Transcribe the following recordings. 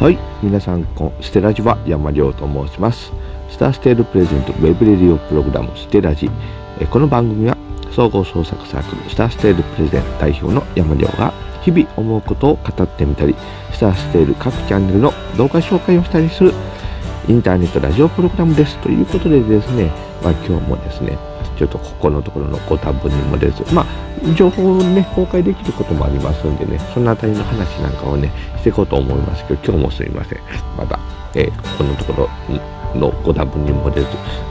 はい、皆さん、こんステラジは山亮と申します。 StarsTail Presents Web Radio Program ステらじ。えこの番組は総合創作サークル StarsTail Presents 代表の山亮が日々思うことを語ってみたり、 StarsTail 各チャンネルの動画紹介をしたりするインターネットラジオプログラムです。ということでですね、まあ、今日もですね、ちょっとここのところのご多分に漏れず、まあ、情報をね、公開できることもありますんでね、そのあたりの話なんかをね、していこうと思いますけど、今日もすいません。まだ、えーここのところのご多分にも出ず、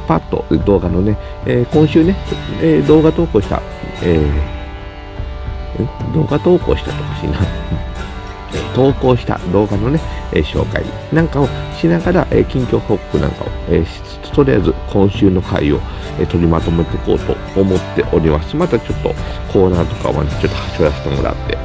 パッと動画のね、えー今週ね、えー動画投稿した、え動画投稿したとかしいな。投稿した動画のね、えー紹介なんかをしながら、えー近況報告なんかを、えーしつつとりあえず今週の回を、えー取りまとめていこうと思っております。またちょっとコーナーとかはね、ちょっと端折らせてもらって、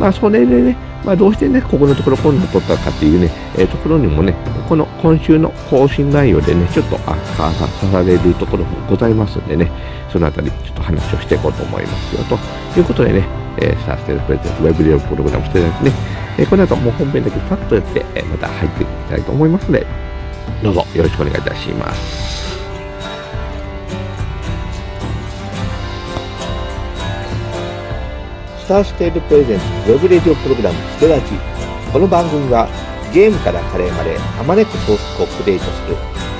まあそれでね、まあどうしてね、ここのところこんな撮ったかっていうね、えーところにもね、この今週の更新内容でね、ちょっと、あ、ささされるところもございますんでね、そのあたりちょっと話をしていこうと思いますよ。ということでね、えー、サーステルプレゼントウェブレオプログラムしてですね、えーこの後もう本編だけパッとやって、えーまた入っていきたいと思いますので、どうぞよろしくお願いいたします。スターステールプレゼントウェブレディオプログラムステラジこの番組はゲームからカレーまであまねくトークをプレイとする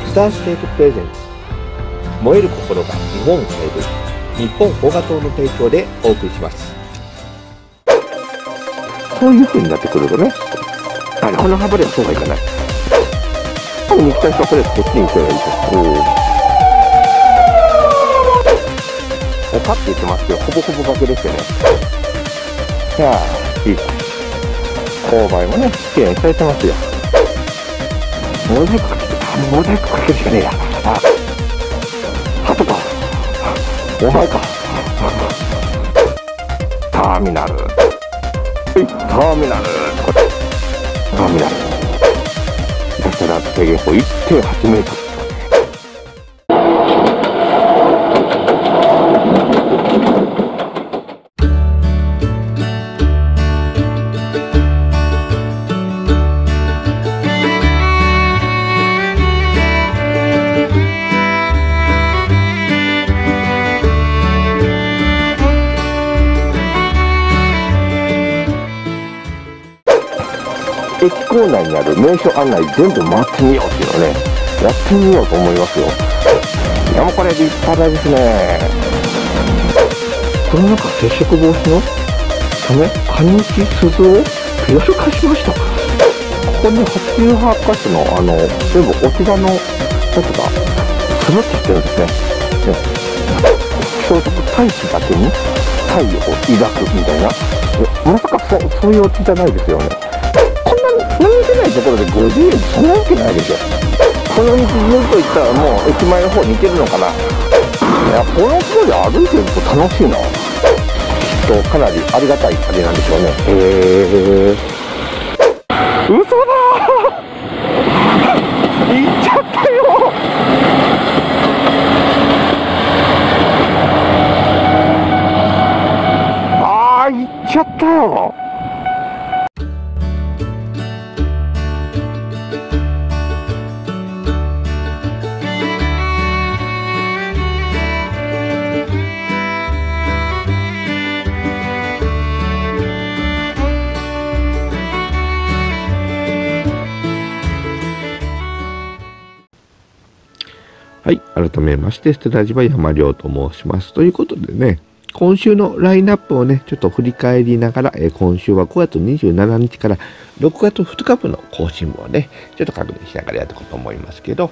スターステールプレゼンツ。燃える心が日本を変える。日本放課島の提供でお送りします。こういう風になってくるとねあれこの幅ではそうはいかな。い多分肉体とこれこっちに行けばいいとおおパって言ってますけどほぼほぼ負けですよね。いやあいい勾配もね綺麗にされてますよ。モザイクかけてあモザイクかけるしかねえや。あハトか。お前か。ターミナルーミナルこれターミナル。だったら制限法 1.8m 内にある名所案内全部回ってみようっていうのをねやってみようと思いますよ。いやもうこれ立派ですね。この中接触防止のため蚊日鈴をピアス化しました。ここに88箇所のあの全部お札のやつが詰まっちゃってるんですね。ね聖徳太子だけに太陽を抱くみたいな。えまさかそそういうオチじゃないですよねところで50円そんなわけないでしょ。この道ずっと行ったらもう駅前の方に行けるのかな。いやこの距離歩いてると楽しいな。きっとかなりありがたいあれなんでしょうね。へえ改めまして、ステラジは山亮と申します。ということでね、今週のラインナップをね、ちょっと振り返りながら、え今週は5月27日から6月2日分の更新分をね、ちょっと確認しながらやっていこうと思いますけど、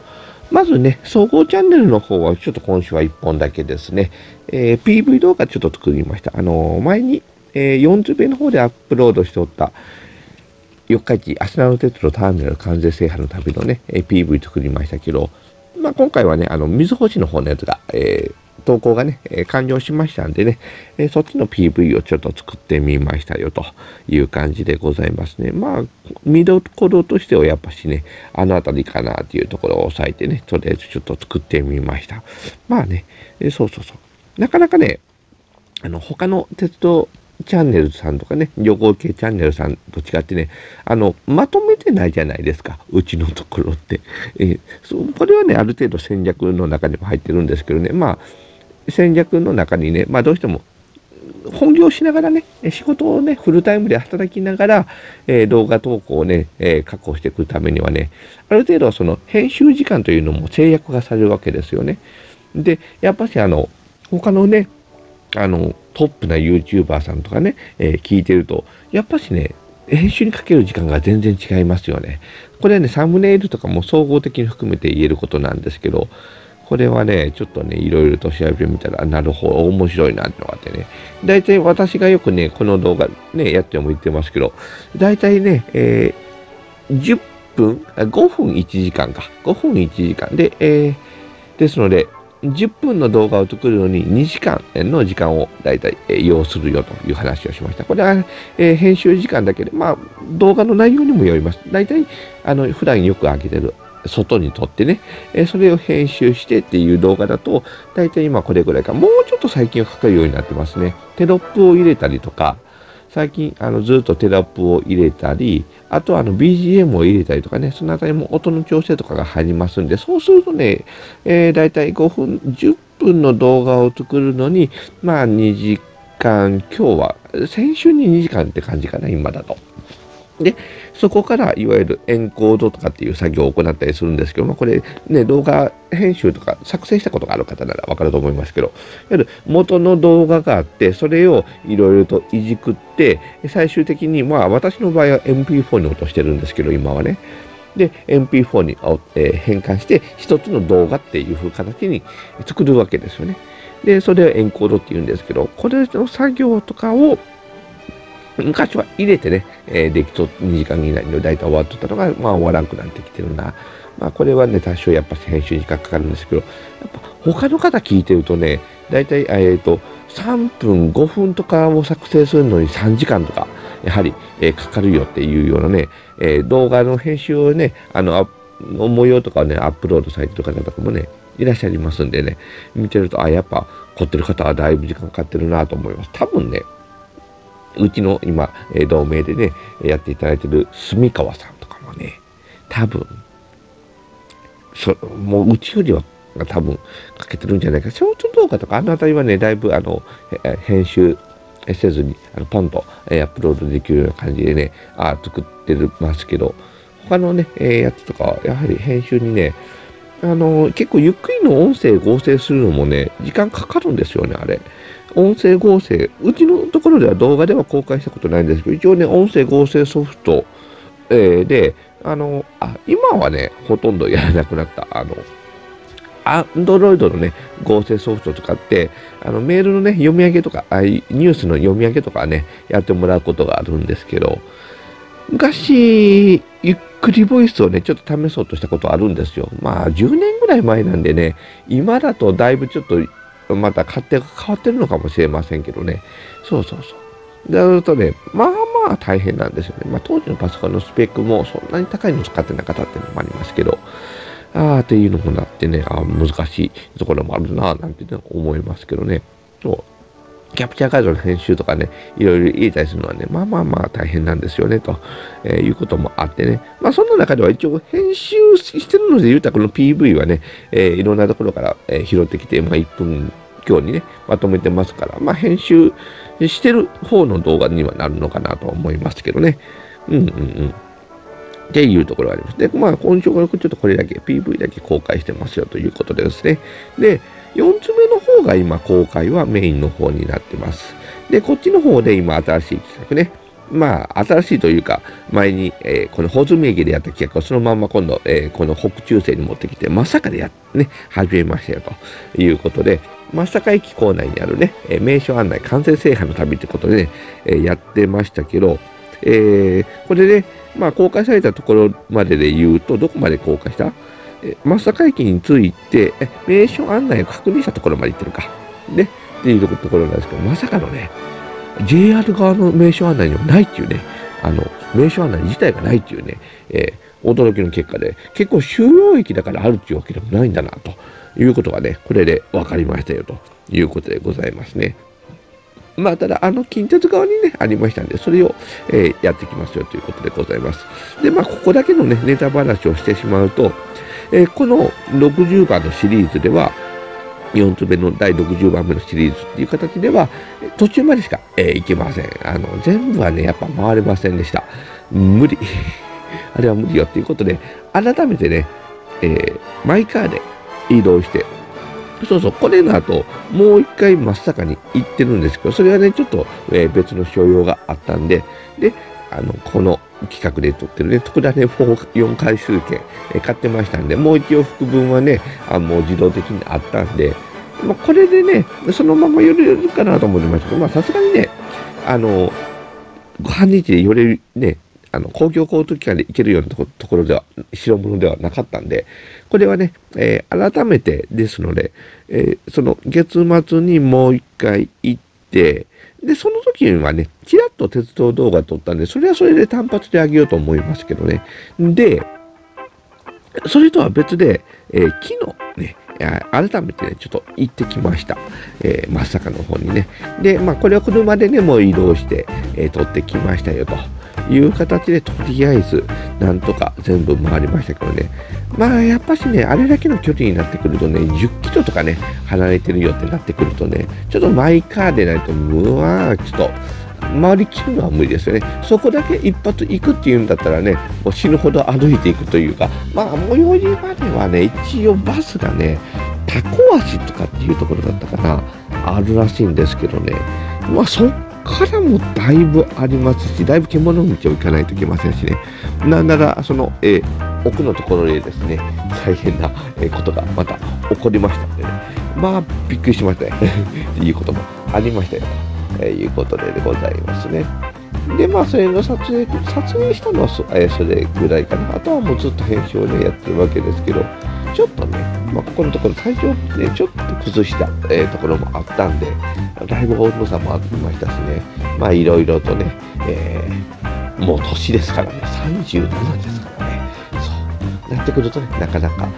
まずね、総合チャンネルの方は、ちょっと今週は1本だけですね、えー PV 動画ちょっと作りました。あのー前に、えー、4つ目の方でアップロードしておった、四日市、芦名の鉄道ターミナル完全制覇の旅のね、え PV 作りましたけど、まあ、今回はね、あの、水星の方のやつが、えー投稿がね、え完了しましたんでね、えそっちの PV をちょっと作ってみましたよという感じでございますね。まあ、見どころとしてはやっぱしね、あのあたりかなっていうところを押さえてね、とりあえずちょっと作ってみました。まあね、えそうそうそう。なかなかね、あの、他の鉄道チャンネルさんとかね、旅行系チャンネルさんと違ってね、あの、まとめてないじゃないですか、うちのところって。えー、そこれはね、ある程度戦略の中にも入ってるんですけどね、まあ、戦略の中にね、まあどうしても本業しながらね、仕事をね、フルタイムで働きながら、えー、動画投稿をね、えー、確保していくためにはね、ある程度その編集時間というのも制約がされるわけですよね。で、やっぱしあの、他のね、あの、トップな YouTuber さんとかね、えー、聞いてると、やっぱしね、編集にかける時間が全然違いますよね。これはね、サムネイルとかも総合的に含めて言えることなんですけど、これはね、ちょっとね、いろいろと調べてみたら、なるほど、面白いなってのがあってね。大体私がよくね、この動画ね、やっても言ってますけど、大体ね、えー、10分、5分1時間か。5分1時間で、えー、ですので、10分の動画を作るのに2時間の時間を大体要するよという話をしました。これは、えー、編集時間だけで、まあ、動画の内容にもよります。大体、あの、普段よく上げてる外に撮ってね、えそれを編集してっていう動画だと、だいたい今これぐらいか、もうちょっと最近はかかるようになってますね。テロップを入れたりとか、最近あのずっとテラップを入れたり、あとはあの BGM を入れたりとかね、そのあたりも音の調整とかが入りますんで、そうするとね、えー、だいたい5分、10分の動画を作るのに、まあ2時間、今日は、先週に2時間って感じかな、今だと。で、そこからいわゆるエンコードとかっていう作業を行ったりするんですけども、これね、動画編集とか作成したことがある方ならわかると思いますけど、いわゆる元の動画があって、それをいろいろといじくって、最終的に、まあ私の場合は MP4 に落としてるんですけど、今はね。で、MP4 に、え、変換して、一つの動画っていう風形に作るわけですよね。で、それをエンコードって言うんですけど、これの作業とかを 昔は入れてね、えー、できと2時間以内に大体終わっとったのが、まあ終わらんくなってきてるな。まあこれはね、多少やっぱ編集にかかるんですけど、やっぱ他の方聞いてるとね、大体、えっ、ー、と、3分、5分とかを作成するのに3時間とか、やはり、えー、かかるよっていうようなね、えー、動画の編集をね、あの、模様とかをね、アップロードされてる方とかもね、いらっしゃいますんでね、見てると、あ、やっぱ凝ってる方はだいぶ時間かかってるなと思います。多分ね、うちの今、え同盟でね、やっていただいてる住川さんとかもね、多分、そもううちよりは多分かけてるんじゃないか。ショート動画とかあの辺りはね、だいぶあの、編集せずに、あのポンと、えアップロードできるような感じでね、あ作ってますけど、他のね、えやつとかやはり編集にね、あの結構ゆっくりの音声合成するのもね、時間かかるんですよね、あれ。音声合成、うちのところでは動画では公開したことないんですけど、一応ね、音声合成ソフト、えー、で、あの、あ、今はね、ほとんどやらなくなった、あの、アンドロイドのね、合成ソフトとかって、あの、メールのね、読み上げとか、あニュースの読み上げとかね、やってもらうことがあるんですけど、昔、ゆっくりボイスをね、ちょっと試そうとしたことあるんですよ。まあ、10年ぐらい前なんでね、今だとだいぶちょっとまた勝手が変わってるのかもしれませんけどね。そうそうそう。だるとね、まあまあ大変なんですよね。まあ当時のパソコンのスペックもそんなに高いの使ってなかったっていうのもありますけど、ああっていうのもなってね、あ難しいところもあるなぁなんて、思いますけどね。そうキャプチャーカードの編集とかね、いろいろ入れたりするのはね、まあまあまあ大変なんですよね、と、えー、いうこともあってね。まあそんな中では一応編集してるので言うたらこの PV はね、えー、いろんなところから、えー、拾ってきて、まあ1分強にね、まとめてますから、まあ編集してる方の動画にはなるのかなと思いますけどね。うんうんうん。っていうところがあります。で、まあ今週からちょっとこれだけ PV だけ公開してますよということでですね。で、4つ目の方が今公開はメインの方になってます。で、こっちの方で今新しい企画ね。まあ、新しいというか、前に、えー、この宝珠名義でやった企画をそのまま今度、えー、この北中世に持ってきて、まさかでや、ね、始めましたよということで、松坂駅構内にあるね、え、名所案内完成制覇の旅ってことでね、え、やってましたけど、えー、これね、まあ公開されたところまでで言うと、どこまで公開した？え松坂駅について、え名所案内を確認したところまで行ってるか。ね。っていうところなんですけど、まさかのね、JR 側の名所案内にはないっていうね、あの、名所案内自体がないっていうね、えー、驚きの結果で、結構収容駅だからあるっていうわけでもないんだな、ということがね、これで分かりましたよ、ということでございますね。まあ、ただ、あの近鉄側にね、ありましたんで、それを、えー、やってきますよということでございます。で、まあ、ここだけのね、ネタ話をしてしまうと、えー、この60番のシリーズでは、4つ目の第60番目のシリーズっていう形では、途中までしか、えー、いけません。あの、全部はね、やっぱ回れませんでした。無理。あれは無理よっていうことで、改めてね、えー、マイカーで移動して、そうそう、これの後、もう一回真っ坂に行ってるんですけど、それはね、ちょっと、えー、別の所用があったんで、で、あの、この企画で撮ってるね、特ダネ4回数券、えー、買ってましたんで、もう一往復分はね、あもう自動的にあったんで、まあ、これでね、そのまま寄れるかなと思いましたけど、まあ、さすがにね、あの、半日で寄れるね、あの公共交通機関で行けるようなところでは、代物ではなかったんで、これはね、えー、改めてですので、えー、その月末にもう一回行って、で、その時にはね、ちらっと鉄道動画撮ったんで、それはそれで単発であげようと思いますけどね。で、それとは別で、えー、昨日ね、改めてね、ちょっと行ってきました。えー、まさかの方にね。で、まあ、これは車でね、もう移動して、えー、撮ってきましたよと。いう形でとりあえずなんとか全部回りましたけどね。まあやっぱしね、あれだけの距離になってくるとね、10キロとかね、離れてるよってなってくるとね、ちょっとマイカーでないと、うわー、ちょっと、回りきるのは無理ですよね。そこだけ一発行くっていうんだったらね、もう死ぬほど歩いていくというか、まあ最寄りまではね、一応バスがね、タコ足とかっていうところだったかな、あるらしいんですけどね、まあそからもだいぶありますし、だいぶ獣道を行かないといけませんしね。なんなら、その、えー、奥のところでですね、大変な、ことがまた起こりましたので、ね、まあ、びっくりしましたね。っていうこともありましたよ、と、えいうことでございますね。で、まあ、それの撮影、撮影したのはそ,、えー、それぐらいかな。あとはもうずっと編集をね、やってるわけですけど、ちょっとね、まあ、ここのところ体調ね、ちょっと崩した、えー、ところもあったんで、だいぶ温度差もありましたしね、まあいろいろとね、えー、もう年ですからね、37ですからね、そう。なってくるとね、なかなか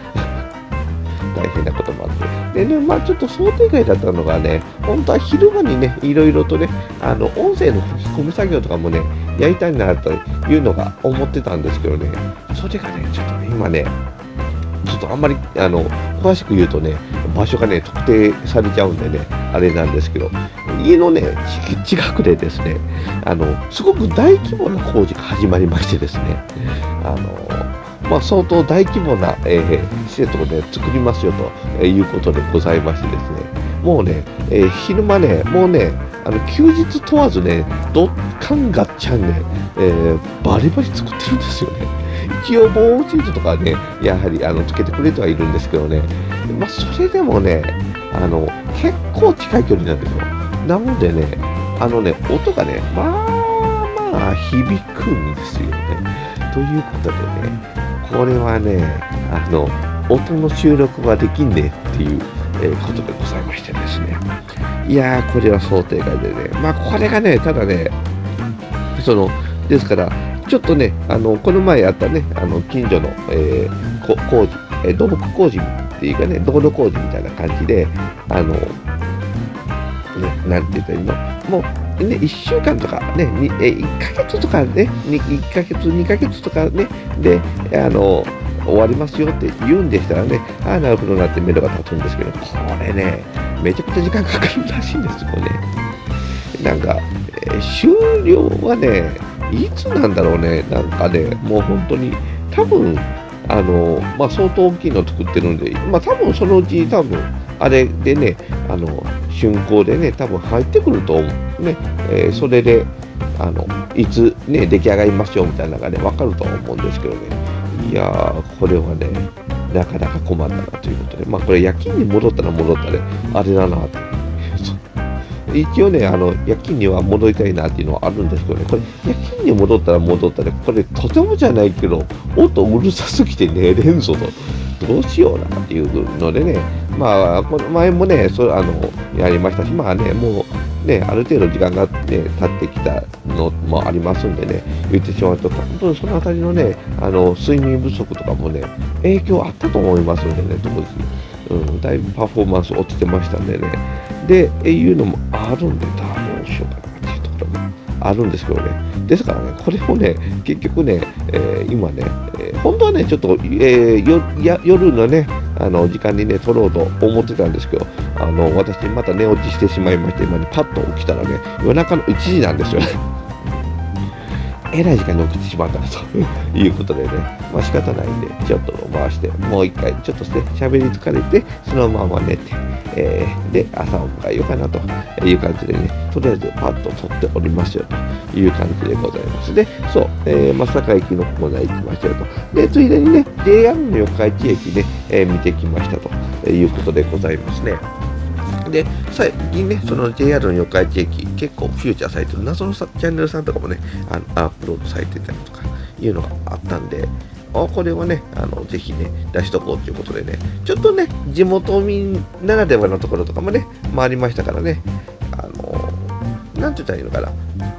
大変なこともあって。でね、まあちょっと想定外だったのがね、本当は昼間にね、いろいろとね、あの、音声の書き込み作業とかもね、やりたいなというのが思ってたんですけどね、それがね、ちょっとね、今ね、ちょっとあんまりあの詳しく言うとね、場所がね、特定されちゃうんでね、あれなんですけど、家のね、近くでですね、あの、すごく大規模な工事が始まりましてですね、あの、まあ、相当大規模な、えー、施設をね、作りますよということでございましてですね、もうね、えー、昼間ね、もうね、あの休日問わずね、どっかんがっちゃんね、えー、バリバリ作ってるんですよね。一応防音シートとかね、やはりあのつけてくれてはいるんですけどね、まあ、それでもね、あの結構近い距離なんですよ。なのでね、あのね、音がね、まあまあ響くんですよね。ということでね、これはね、あの、音の収録はできんねっていう、え、ことでございましてですね。いやー、これは想定外でね、まあこれがね、ただね、その、ですから、ちょっとね、あのこの前やったね、あの近所の、えー、工事、えー、土木工事っていうかね、道路工事みたいな感じで、あの、ね、なんて言ったらいいの、もうね、1週間とかね、にえ1ヶ月とかね、1ヶ月、2ヶ月とかね、で、あの、終わりますよって言うんでしたらね、ああ、なるほどなって目処が立つんですけど、これね、めちゃくちゃ時間かかるらしいんですよね。なんか、えー、終了はね、いつなんだろうね、なんかね、もう本当に、多分あの、まあ、相当大きいの作ってるんで、まあ、多分そのうち、多分あれでね、あの、竣工でね、多分入ってくると思う。ね、えー、それで、あの、いつね、出来上がりますよみたいなのがね、わかると思うんですけどね。いやー、これはね、なかなか困ったなということで、まあ、これ夜勤に戻ったら戻ったで、あれだなと。一応ね、あの、夜勤には戻りたいなっていうのはあるんですけどね、これ、夜勤に戻ったら戻ったで、これ、とてもじゃないけど、音うるさすぎて寝れんぞと、どうしようなっていうのでね、まあ、この前もね、それあの、やりましたし、まあね、もう、ね、ある程度時間が、ね、経ってきたのもありますんでね、言ってしまうと、本当にそのあたりのね、あの、睡眠不足とかもね、影響あったと思いますんでね、当時。うん、だいぶパフォーマンス落ちてましたんでね。で、いうのもあるんで、どうしようかなというところもあるんですけどね。ですからね、これもね、結局ね、えー、今ね、えー、本当はね、ちょっと、えー、夜のね、あの時間にね、撮ろうと思ってたんですけど、あの私、また寝落ちしてしまいまして、今ね、パッと起きたらね、夜中の1時なんですよね。えらい時間に起きてしまったなということでね、まあ仕方ないんで、ちょっと回して、もう一回、ちょっとして喋り疲れて、そのまま寝て、えー、で、朝を迎えようかなという感じでね、とりあえずパッと撮っておりますよという感じでございます。で、そう、えー、松坂駅のコーナー行きましたよと。で、ついでにね、JR の四日市駅ね、えー、見てきましたということでございますね。で、最近ね、その JR の四日市駅、結構フューチャーされてる。謎のチャンネルさんとかもね、あのアップロードされてたりとかいうのがあったんで、あこれはね、あのぜひね、出しとこうということでね、ちょっとね、地元民ならではのところとかもね、回りましたからね、あの、なんて言ったらいいのかな、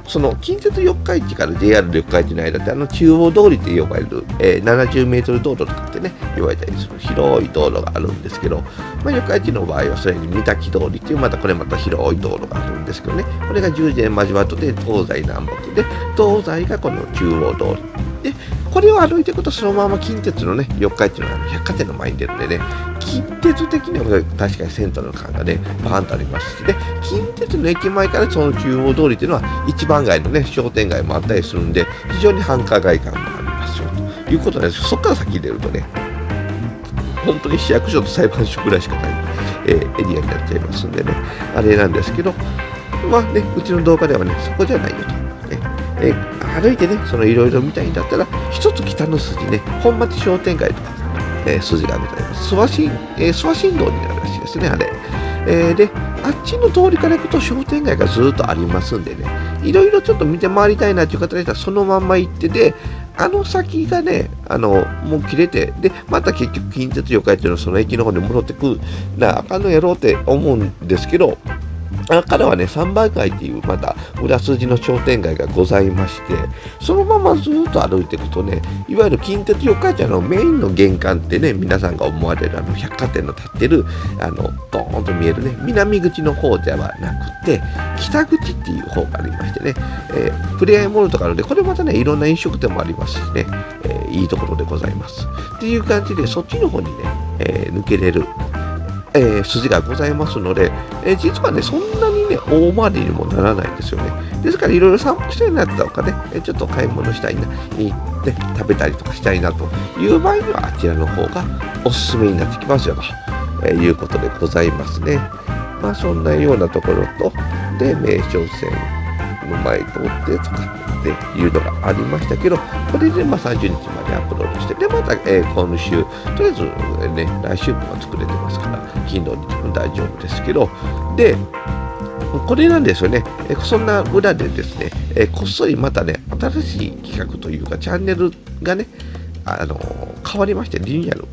その近鉄四日市から JR 四日市の間って、あの中央通りって呼ばれる、えー、70メートル道路とかってね、言われたりする広い道路があるんですけど、まあ、四日市の場合はそれに三滝通りっていう、またこれまた広い道路があるんですけどね、これが十字交わって東西南北で、東西がこの中央通り。で、これを歩いていくとそのまま近鉄のね、四日市のあの百貨店の前に出るんでね、近鉄的には確かにセントの感がね、バーンとありますし、で、近鉄の駅前からその中央通りっていうのは一番街のね、商店街もあったりするんで、非常に繁華街感もありますよと。いうことで、そこから先に出るとね、本当に市役所と裁判所ぐらいしかない、えー、エリアになっちゃいますんでね、あれなんですけど、まあね、うちの動画ではね、そこじゃないよと。ね。えー、歩いてね、そのいろいろ見たいんだったら、一つ北の筋ね、本町商店街とか、えー、筋がございます。諏訪新、えー、諏訪新道になるらしいですね、あれ。えー、で、あっちの通りから行くと商店街がずっとありますんでね、いろいろちょっと見て回りたいなという方がいたらそのまんま行ってで、あの先がね、あの、もう切れて、で、また結局近鉄四日市のはその駅の方に戻ってくるなあかんのやろうって思うんですけど、あからはね、三番街っていうまた裏筋の商店街がございまして、そのままずっと歩いていくとね、いわゆる近鉄四日市のメインの玄関ってね、皆さんが思われるあの百貨店の立ってる、あの、ドーンと見えるね、南口の方ではなくて、北口っていう方がありましてね、えー、プレイヤーモールとかあるので、これまたね、いろんな飲食店もありますしね、えー、いいところでございます。っていう感じで、そっちの方にね、えー、抜けれる。えー、筋がございますので、えー、実はね、そんなにね、大回りにもならないんですよね。ですから、いろいろ散歩したいなとかね、ちょっと買い物したいな、行って食べたりとかしたいなという場合には、あちらの方がおすすめになってきますよと、え、いうことでございますね。まあ、そんなようなところと、で、名所線の前通ってとかっていうのがありましたけど、これでまあ30日までアップロードして、で、また、えー、今週、とりあえず、ね、来週分は作れてますから、金土日も大丈夫ですけど、で、これなんですよね。えそんな裏でですね、えこっそりまたね、新しい企画というか、チャンネルがね、あの変わりまして、リニューアル。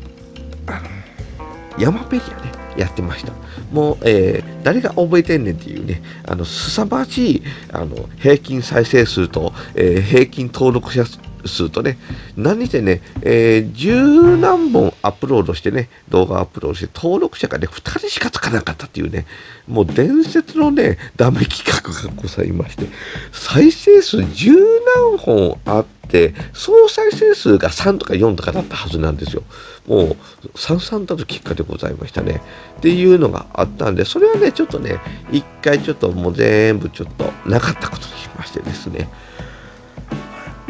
ヤマペディアね、やってました。もう、えー、誰が覚えてんねんっていうね、あの、凄まじい、あの、平均再生数と、えー、平均登録者数とね、何せね、えー、十何本アップロードしてね、動画アップロードして、登録者がね、2人しかつかなかったっていうね、もう伝説のね、ダメ企画がございまして、再生数十何本あって、総再生数が3とか4とかだったはずなんですよ。もう、さんさんだと結果でございましたね。っていうのがあったんで、それはね、ちょっとね、一回ちょっともう全部ちょっとなかったことにしましてですね。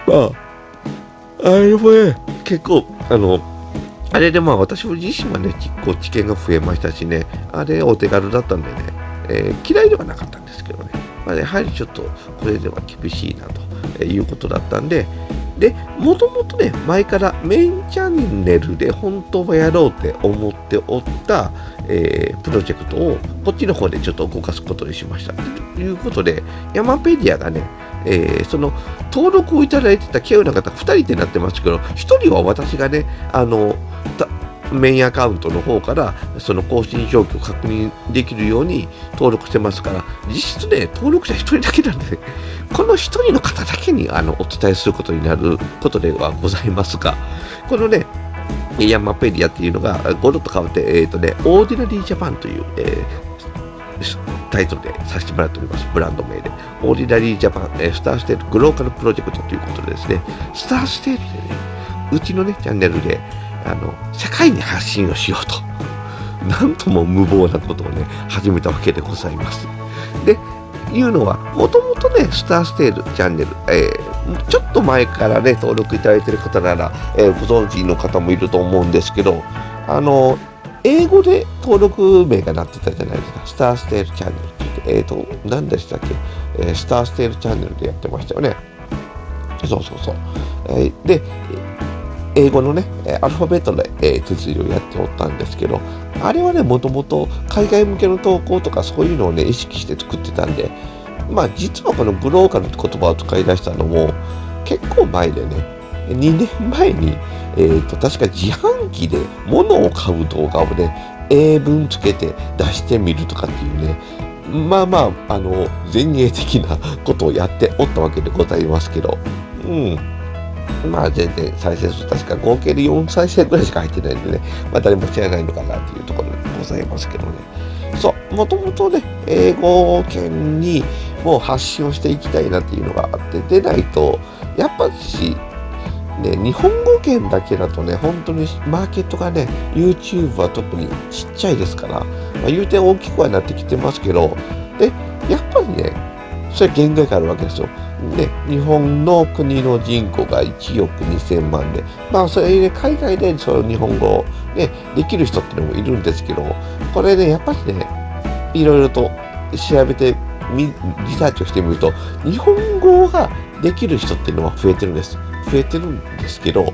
まあ、あれもね、結構、あの、あれでまあ私自身はね、結構知見が増えましたしね、あれお手軽だったんでね、えー、嫌いではなかったんですけどね、まあ、ね、やはりちょっとこれでは厳しいなということだったんで、で、もともとね、前からメインチャンネルで本当はやろうって思っておった、えー、プロジェクトをこっちの方でちょっと動かすことにしました。ということで、ヤンマペディアがね、えー、その登録をいただいてた稀有な方2人ってなってますけど、1人は私がね、あの、メインアカウントの方からその更新状況を確認できるように登録してますから、実質ね、登録者1人だけなんで、この1人の方だけにあのお伝えすることになることではございますが、このね、ヤンマペディアっていうのが、ゴロッと変わって、えっ、ー、とね、 Ordinary Japan という、えータイトルでさせてもらっております。ブランド名で。 Ordinary Japan、えー、 StarsTail Glocal Project ということでですね、 StarsTail でね、うちのね、チャンネルで、あの、世界に発信をしようと。なんとも無謀なことをね、始めたわけでございます。で、いうのは、もともとね、 StarsTail チャンネル、えー、ちょっと前からね、登録いただいてる方なら、えー、ご存知の方もいると思うんですけど、あの、英語で登録名がなってたじゃないですか。スターステールチャンネルって言って、えっ、ー、と、何でしたっけ、えー、スターステールチャンネルでやってましたよね。そうそうそう。えー、で、英語のね、アルファベットで、えー、手をやっておったんですけど、あれはね、もともと海外向けの投稿とかそういうのをね、意識して作ってたんで、まあ実はこのグローカルって言葉を使い出したのも結構前でね、2年前に、えっ、ー、と、確か自販機で物を買う動画をね、英文つけて出してみるとかっていうね、まあまあ、あの、前衛的なことをやっておったわけでございますけど、うん。まあ全然再生数確か合計で4再生ぐらいしか入ってないんでね、まあ誰も知らないのかなっていうところでございますけどね。そう、もともとね、英語圏にもう発信をしていきたいなっていうのがあって、でないと、やっぱし、ね、日本語圏だけだとね、本当にマーケットがね、YouTube は特にちっちゃいですから、まあ、言うて大きくはなってきてますけど、で、やっぱりね、それは限界があるわけですよ。で、日本の国の人口が1億2000万で、まあ、それで海外でその日本語を、ね、できる人っていうのもいるんですけど、これね、やっぱりね、いろいろと調べて、リサーチをしてみると、日本語ができる人っていうのは増えてるんです。増えてるんですけど、こ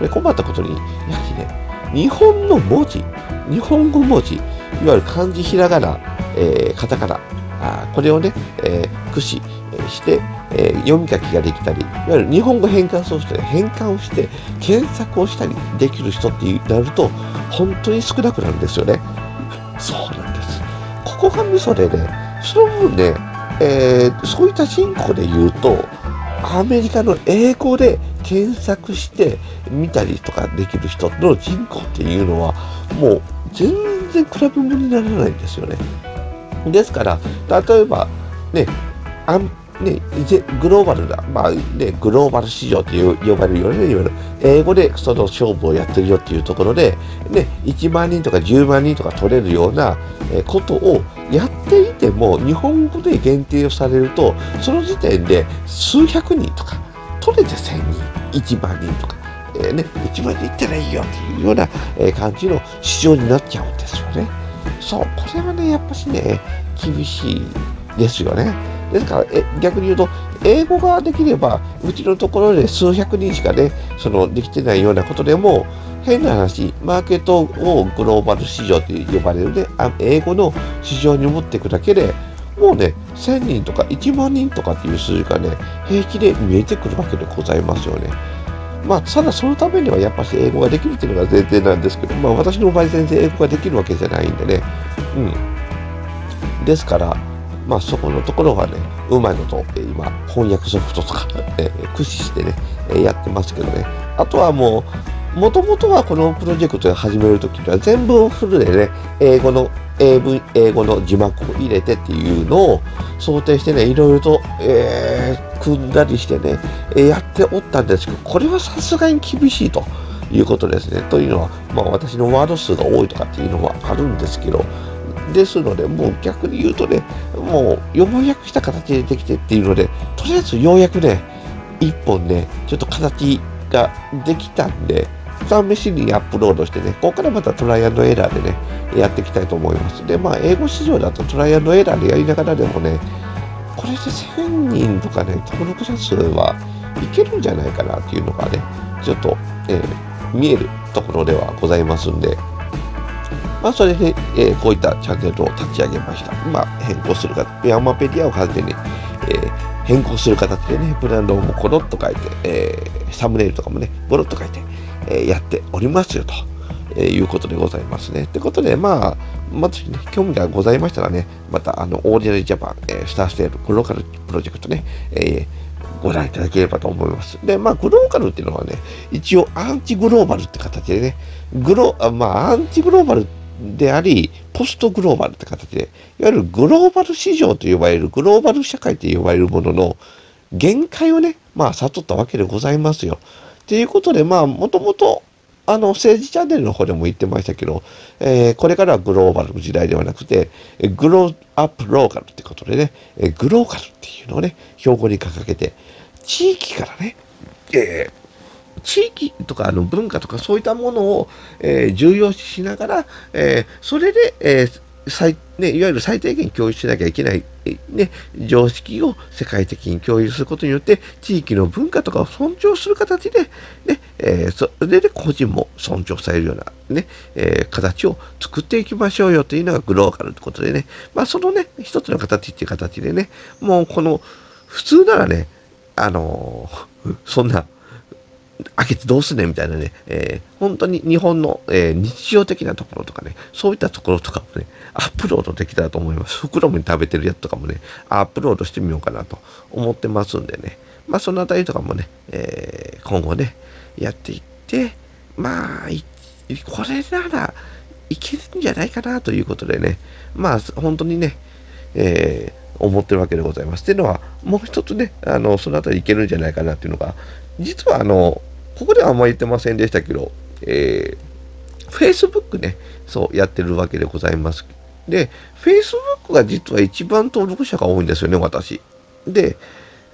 れ困ったことに、やはりね、日本の文字、日本語文字、いわゆる漢字、ひらがな、えー、カタカナ、これをね、えー、駆使して、えー、読み書きができたり、いわゆる日本語変換ソフトで変換をして検索をしたりできる人ってなると、本当に少なくなるんですよね。そうなんです。ここがミソでね、その分ね、えー、そういった人口で言うと、アメリカの英語で検索して見たりとかできる人の人口っていうのは、もう全然比べ物にならないんですよね。ですから、例えば、ね、あんね、グローバルな、まあね、グローバル市場と呼ばれるように、いわゆる英語でその勝負をやってるよっていうところで、ね、1万人とか10万人とか取れるようなことをやっていても、日本語で限定をされると、その時点で数百人とか、取れて1000人、1万人とか、えー、ね、1万人いったらいいよっていうような、感じの市場になっちゃうんですよね。そう、これはね、やっぱしね、厳しいですよね。ですから、え逆に言うと、英語ができれば、うちのところで数百人しかね、そのできてないようなことでも、変な話、マーケットをグローバル市場と呼ばれるね、英語の市場に持っていくだけで、もうね、1000人とか1万人とかっていう数字がね、平気で見えてくるわけでございますよね。まあ、ただそのためにはやっぱし英語ができるっていうのが前提なんですけど、まあ私の場合全然英語ができるわけじゃないんでね。うん。ですから、まあそこのところはね、うまいこと、今、翻訳ソフトとか、え駆使してね、やってますけどね。あとはもう、もともとはこのプロジェクトを始めるときには全部フルでね、英語の、英文、英語の字幕を入れてっていうのを想定してね、いろいろと、えー、組んだりしてね、えやっておったんですけど、これはさすがに厳しいということですね。というのは、まあ私のワード数が多いとかっていうのはあるんですけど、ですので、もう逆に言うとね、もうようやくした形でできてっていうので、とりあえずようやくね、一本ね、ちょっと形ができたんで、試しにアップロードしてね、ここからまたトライアンドエラーでね、やっていきたいと思います。で、まあ、英語市場だとトライアンドエラーでやりながらでもね、これで1000人とかね、登録者数はいけるんじゃないかなっていうのがね、ちょっと、えー、見えるところではございますんで、まあ、それで、えー、こういったチャンネルを立ち上げました。まあ、変更するか、ヤンマペディアを完全に、えー、変更する形でね、ブランドもコロッと変えて、え、サムネイルとかもね、ゴロッと変えて、え、やっておりますよと。え、いうことでございますね。ということで、まあ、まずね、興味がございましたらね、また、あの、 Ordinary Japan、えー、 StarsTail、Glocal Project ね、えー、ご覧いただければと思います。で、まあ、グローカルっていうのはね、一応アンチグローバルって形でね、グロ、まあ、アンチグローバルであり、ポストグローバルって形で、いわゆるグローバル市場と呼ばれる、グローバル社会と呼ばれるものの限界をね、まあ、悟ったわけでございますよ。ということで、まあ、もともと、あの、政治チャンネルの方でも言ってましたけど、えー、これからはグローバルの時代ではなくて、グローアップローカルってことでね、えグローカルっていうのをね、標語に掲げて、地域からね、えー地域とかあの文化とかそういったものを、えー、重要視しながら、えー、それで、えー最ね、いわゆる最低限共有しなきゃいけない、ね、常識を世界的に共有することによって、地域の文化とかを尊重する形で、ねえー、それで個人も尊重されるような、ねえー、形を作っていきましょうよというのがグローバルということでね、まあ、そのね、一つの形っていう形でね、もうこの、普通ならね、あのー、そんな、開けてどうすねみたいなね、えー、本当に日本の、えー、日常的なところとかね、そういったところとかもね、アップロードできたらと思います。袋に食べてるやつとかもね、アップロードしてみようかなと思ってますんでね、まあそのあたりとかもね、えー、今後ね、やっていって、まあ、これならいけるんじゃないかなということでね、まあ本当にね、えー思ってるわけでございます。っていうのは、もう一つね、あの、そのあたりいけるんじゃないかなっていうのが、実はあの、ここではあんまり言ってませんでしたけど、えー、Facebook ね、そうやってるわけでございます。で、Facebook が実は一番登録者が多いんですよね、私。で、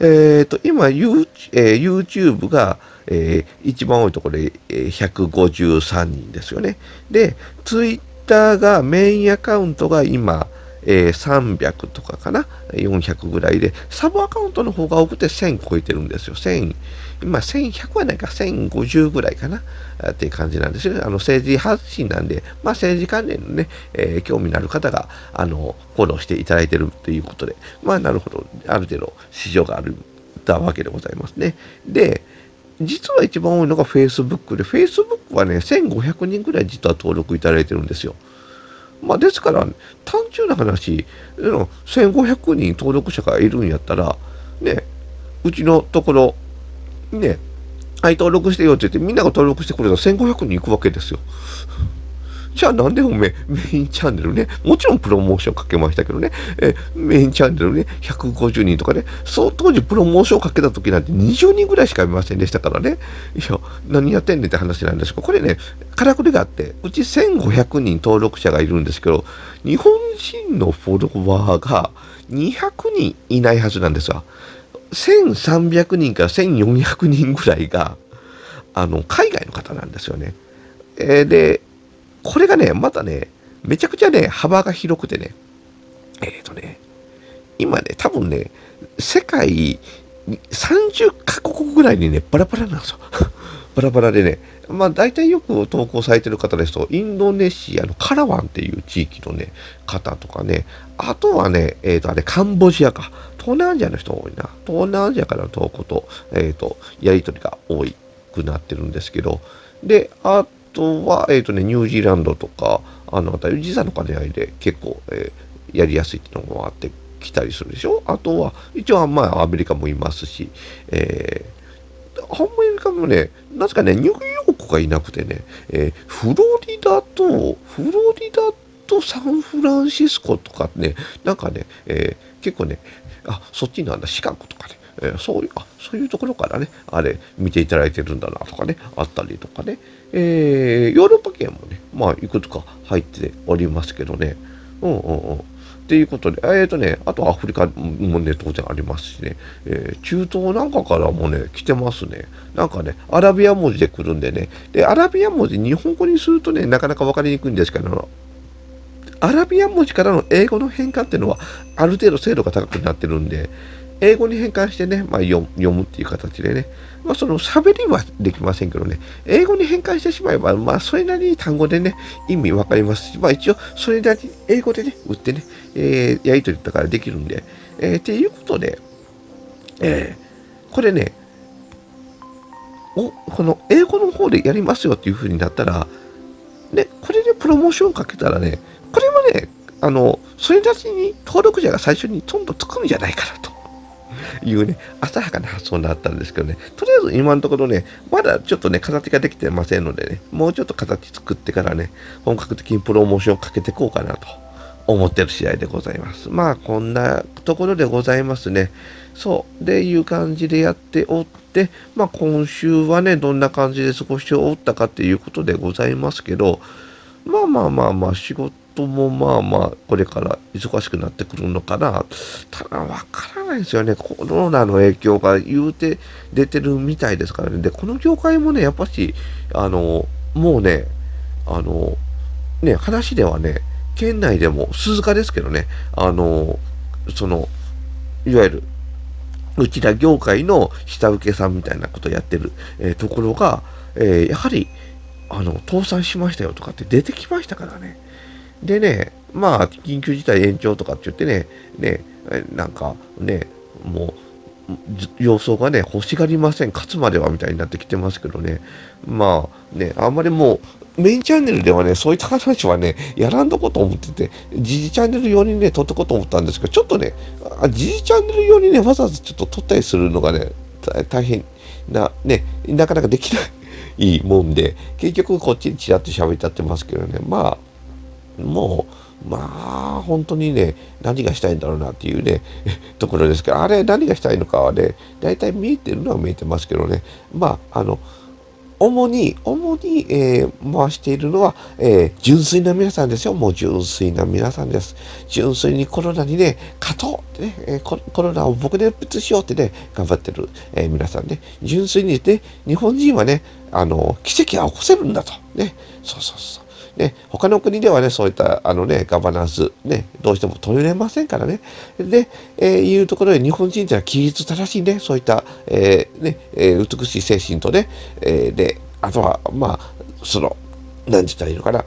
えっ、ー、と、今、You えー、YouTube が、えー、一番多いところで、えー、153人ですよね。で、Twitter がメインアカウントが今、えー、300とかかな、400ぐらいで、サブアカウントの方が多くて1000超えてるんですよ。1000、今1100はないか、1050ぐらいかな、っていう感じなんですよね。あの政治発信なんで、まあ政治関連のね、えー、興味のある方が、あの、フォローしていただいてるということで、まあなるほど、ある程度市場がある、たわけでございますね。で、実は一番多いのが Facebook で、Facebook はね、1500人ぐらい実は登録いただいてるんですよ。まあ、ですから、単純な話、1500人登録者がいるんやったら、ね、うちのところ、ね、はい、登録してよって言って、みんなが登録してくれたら1500人行くわけですよ。じゃあなんでおめメインチャンネルね、もちろんプロモーションかけましたけどね、えメインチャンネルね、150人とかね、そう当時プロモーションかけた時なんて20人ぐらいしか見ませんでしたからね、いや、何やってんねんって話なんですけど、これね、からくりがあって、うち1500人登録者がいるんですけど、日本人のフォロワーが200人いないはずなんですわ。1300人から1400人ぐらいが、あの、海外の方なんですよね。えー、で、これがね、またね、めちゃくちゃね、幅が広くてね、えっ、ー、とね、今ね、多分ね、世界30カ国ぐらいにね、バラバラなんですよ。バラバラでね、まあ大体よく投稿されてる方ですと、インドネシアのカラワンっていう地域のね、方とかね、あとはね、えっ、ー、と、あれ、カンボジアか。東南アジアの人多いな。東南アジアからの投稿と、えっ、ー、と、やりとりが多くなってるんですけど、で、あとは、えっ、ー、とね、ニュージーランドとか、あの辺り、時差の兼ね合いで結構、えー、やりやすいっていうのもあってきたりするでしょあとは、一応、まあ、アメリカもいますし、えー、アメリカもね、なぜかね、ニューヨークがいなくてね、えー、フロリダと、フロリダとサンフランシスコとかね、なんかね、えー、結構ね、あ、そっちなんだ、シカゴとかね、えー、そういう、あ、そういうところからね、あれ、見ていただいてるんだなとかね、あったりとかね、えー、ヨーロッパ圏もね、まあ、いくつか入っておりますけどね。うんうんうん。っていうことで、えっ、ー、とね、あとアフリカもね、当然ありますしね、えー、中東なんかからもね、来てますね。なんかね、アラビア文字で来るんでね、で、アラビア文字、日本語にするとね、なかなか分かりにくいんですけど、アラビア文字からの英語の変換っていうのは、ある程度精度が高くなってるんで、英語に変換してね、まあ、読むっていう形でね、まあ、その喋りはできませんけどね、英語に変換してしまえば、まあ、それなりに単語でね、意味わかりますし、まあ、一応、それなりに英語でね、打ってね、えー、やりとりとかできるんで、えー、っていうことで、えー、これね、お、この英語の方でやりますよっていう風になったら、ね、これでプロモーションかけたらね、これはね、あの、それなりに登録者が最初にどんどんつくんじゃないかなと。いうね、浅はかな発想だったんですけどね、とりあえず今のところね、まだちょっとね、形ができてませんのでね、もうちょっと形作ってからね、本格的にプロモーションをかけていこうかなと思ってる試合でございます。まあ、こんなところでございますね。そう。で、いう感じでやっておって、まあ、今週はね、どんな感じで過ごしておったかっていうことでございますけど、まあまあまあまあ、仕事もまあまあ、これから忙しくなってくるのかな。ただ、わからないですよね。コロナの影響が言うて出てるみたいですからね。で、この業界もね、やっぱし、あの、もうね、あの、ね、話ではね、県内でも、鈴鹿ですけどね、あの、その、いわゆる、うちら業界の下請けさんみたいなことをやってる、えー、ところが、えー、やはり、あの、倒産しましたよとかって出てきましたからね。でね、まあ、緊急事態延長とかって言ってね、ね、なんかね、もう、様相がね、欲しがりません、勝つまではみたいになってきてますけどね、まあね、あんまりもう、メインチャンネルではね、そういった話はね、やらんとこと思ってて、時事チャンネル用にね、撮ってこうと思ったんですけど、ちょっとね、時事チャンネル用にね、わざわざちょっと撮ったりするのがね、大変な、ね、なかなかできない もんで、結局こっちにちらっと喋っちゃってますけどね、まあ、もう、まあ、本当にね、何がしたいんだろうなっていうね、ところですけど、あれ、何がしたいのかはね、大体見えてるのは見えてますけどね、まあ、あの、主に、主に、えー、回しているのは、えー、純粋な皆さんですよ。もう純粋な皆さんです。純粋にコロナにね、勝とうってね、えー、コロナを僕で別しようってね、頑張ってる、え皆さんね。純粋にね、日本人はね、あの、奇跡は起こせるんだと。ね。そうそうそう。ね、他の国ではね、そういった、あのね、ガバナンス、ね、どうしても取れませんからね。で、えー、いうところで日本人ってのは規律正しいね、そういった、えー、ね、えー、美しい精神とね、えー、で、あとは、まあ、その、何て言ったらいいのかな。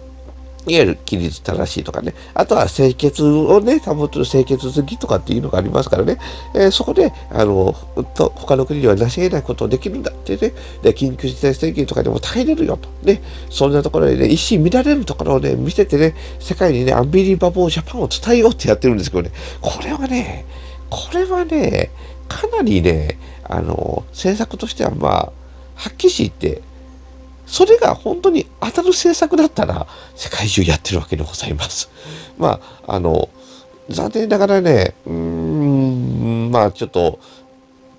いわゆる規律正しいとかね。あとは清潔をね、保つ清潔好きとかっていうのがありますからね。えー、そこで、あの、と他の国では成し得ないことをできるんだってね。で、緊急事態宣言とかでも耐えれるよと。ね。そんなところでね、一心乱れるところをね、見せてね、世界にね、アンビリバボージャパンを伝えようってやってるんですけどね。これはね、これはね、かなりね、あの、政策としてはまあ、はっきり言って、それが本当に当たる政策だったら、世界中やってるわけでございます。まあ、あの、残念ながらね、うーん、まあちょっと、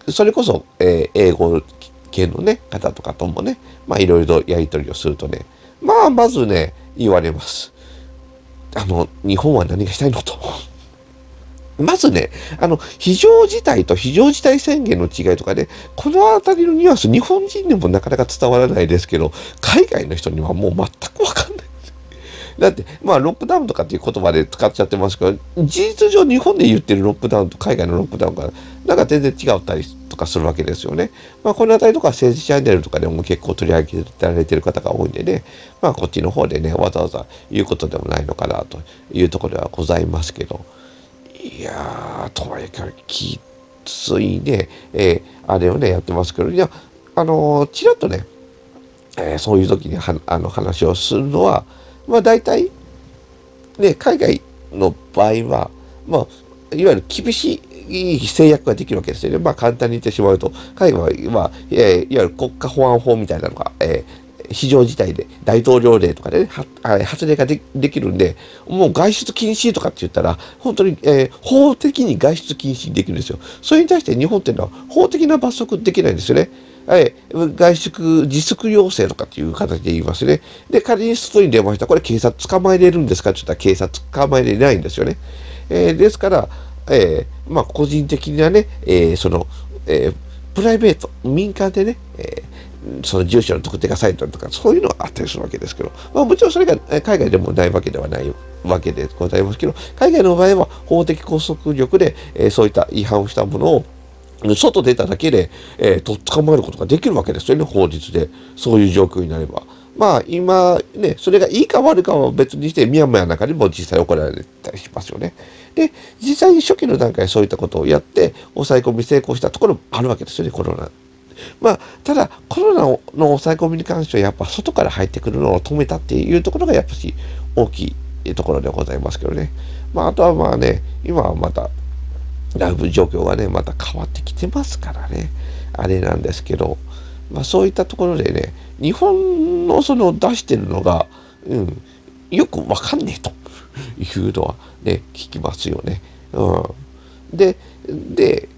それこそ、えー、英語系のね、方とかともね、まあいろいろやり取りをするとね、まあまずね、言われます。あの、日本は何がしたいのと。まずね、あの、非常事態と非常事態宣言の違いとかね、このあたりのニュアンス、日本人にもなかなか伝わらないですけど、海外の人にはもう全くわかんない。だって、まあ、ロックダウンとかっていう言葉で使っちゃってますけど、事実上日本で言ってるロックダウンと海外のロックダウンが、なんか全然違ったりとかするわけですよね。まあ、このあたりとか政治チャンネルとかでも結構取り上げられてる方が多いんでね、まあ、こっちの方でね、わざわざ言うことでもないのかなというところではございますけど、いやー、とはいえ、きついね、えー、あれをね、やってますけど、いや、あのー、ちらっとね、えー、そういう時にはあの話をするのは、まあ大体、ね、海外の場合は、まあ、いわゆる厳しい制約ができるわけですよね。まあ簡単に言ってしまうと、海外は、えー、いわゆる国家保安法みたいなのが、えー、非常事態で、大統領令とかでね、発令ができるんで、もう外出禁止とかって言ったら、本当に、えー、法的に外出禁止にできるんですよ。それに対して日本っていうのは法的な罰則できないんですよね。はい、外出自粛要請とかっていう形で言いますね。で、仮に外に出ました。これ警察捕まえれるんですかって言ったら警察捕まえれないんですよね。えー、ですから、えー、まあ、個人的にはね、えー、その、えプライベート、民間でね、えその住所の特定がサイトとか、そういうのがあったりするわけですけど、まあ、もちろんそれが海外でもないわけではないわけでございますけど、海外の場合は法的拘束力で、えー、そういった違反をしたものを外出ただけで、えー、と捕まえることができるわけですよね、法律で。そういう状況になれば。まあ、今、ね、それがいいか悪いかは別にして、ミヤンマヤの中にも実際行われたりしますよね。で、実際に初期の段階そういったことをやって、抑え込み成功したところもあるわけですよね、コロナまあ、ただ、コロナの抑え込みに関しては、やっぱ外から入ってくるのを止めたっていうところが、やっぱし大きいところでございますけどね。まあ、あとはまあね、今はまた、ライブ状況がね、また変わってきてますからね、あれなんですけど、まあ、そういったところでね、日本のその出してるのが、うん、よくわかんねえと いうのはね、聞きますよね。うん。で、で、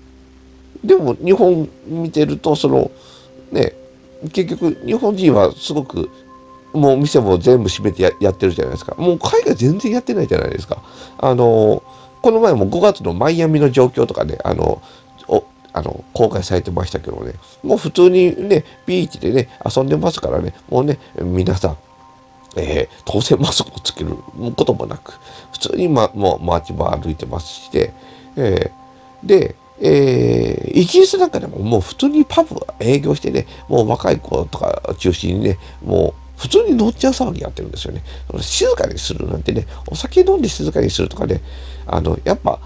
でも日本見てると、その、ね、結局日本人はすごくもう店も全部閉めてやってるじゃないですか。もう海外全然やってないじゃないですか。あの、この前も5月のマイアミの状況とかね、あの、おあの公開されてましたけどね、もう普通にね、ビーチでね、遊んでますからね、もうね、皆さん、えー、当然マスクをつけることもなく、普通に、ま、もう街も歩いてますして、えー、で、えー、イギリスなんかでももう普通にパブ営業してね、もう若い子とか中心にね、もう普通に乗っちゃう騒ぎやってるんですよね。静かにするなんてね、お酒飲んで静かにするとかね、あの、やっぱ、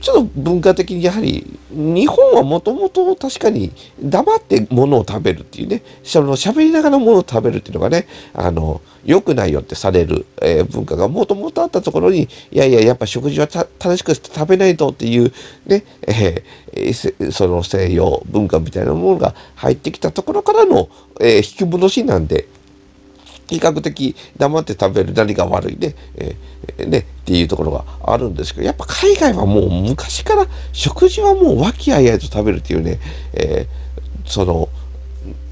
ちょっと文化的にやはり、日本はもともと確かに黙って物を食べるっていうね、その喋りながら物を食べるっていうのがね、あの、良くないよってされる、えー、文化がもともとあったところに、いやいや、やっぱ食事は正しくして食べないとっていうね、えー、その西洋文化みたいなものが入ってきたところからの、えー、引き戻しなんで、比較的黙って食べる何が悪いね、えー、ね、っていうところがあるんですけど、やっぱ海外はもう昔から食事はもう和気あいあいと食べるっていうね、えー、その、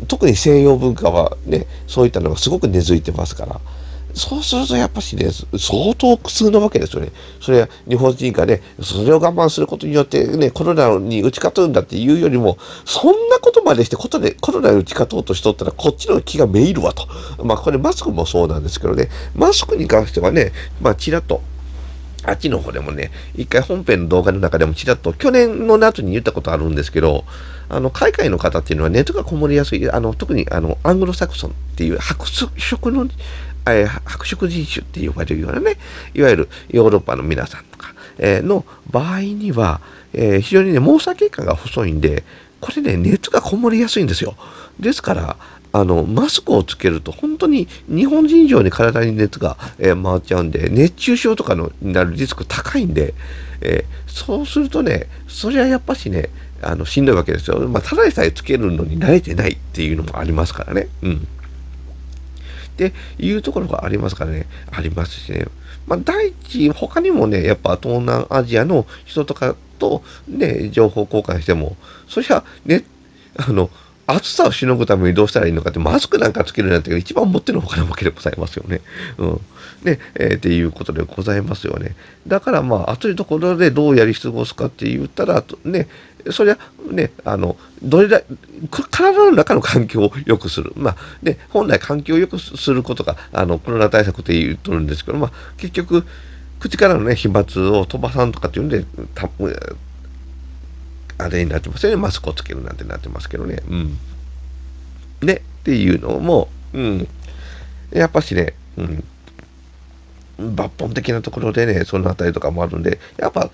特に西洋文化はね、そういったのがすごく根付いてますから、そうするとやっぱしね、相当苦痛なわけですよね。それは日本人がね、それを我慢することによってね、コロナに打ち勝つんだっていうよりも、そんなことまでしてことでコロナに打ち勝とうとしとったら、こっちの気がめいるわと。まあこれマスクもそうなんですけどね、マスクに関してはね、まあちらっと、あっちの方でもね、一回本編の動画の中でもちらっと去年の夏に言ったことあるんですけど、あの、海外の方っていうのは熱がこもりやすい、あの、特にあの、アングロサクソンっていう白色のえー、白色人種って呼ばれるようなね、いわゆるヨーロッパの皆さんとか、えー、の場合には、えー、非常にね、毛細血管が細いんで、これね、熱がこもりやすいんですよ。ですから、あの、マスクをつけると本当に日本人以上に体に熱が、えー、回っちゃうんで、熱中症とかのになるリスク高いんで、えー、そうするとね、それはやっぱしね、あの、しんどいわけですよ。まあ、ただでさえつけるのに慣れてないっていうのもありますからね。うん。っていうところがありますからね、ありますしね。まあ、第一、他にもね、やっぱ東南アジアの人とかとね、情報交換しても、そりゃね、あの、暑さをしのぐためにどうしたらいいのかって、マスクなんかつけるなんて一番持ってるほかなわけでございますよね。うん。ね、えー、っていうことでございますよね。だからまあ、暑いところでどうやり過ごすかって言ったら、ね、そりゃね、あの、どれだ体の中の環境を良くする。まあ、ね、本来環境を良くすることが、あの、コロナ対策って言うとるんですけど、まあ、結局、口からのね、飛沫を飛ばさんとかっていうんで、たあれになってますよね。マスクをつけるなんてなってますけどね。うん。ね、っていうのも、うん。やっぱしね、うん。抜本的なところでね、そのあたりとかもあるんで、やっぱ、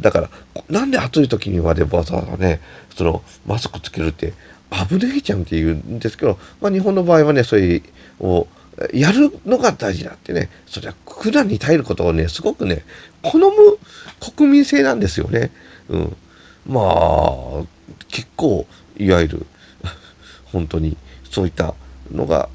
だから、なんで暑い時にまでわざわざね、その、マスクつけるって危ねえじゃんって言うんですけど、まあ日本の場合はね、そういう、を、やるのが大事だってね、それは苦難に耐えることをね、すごくね、好む国民性なんですよね。うん。まあ、結構、いわゆる、本当に、そういったのが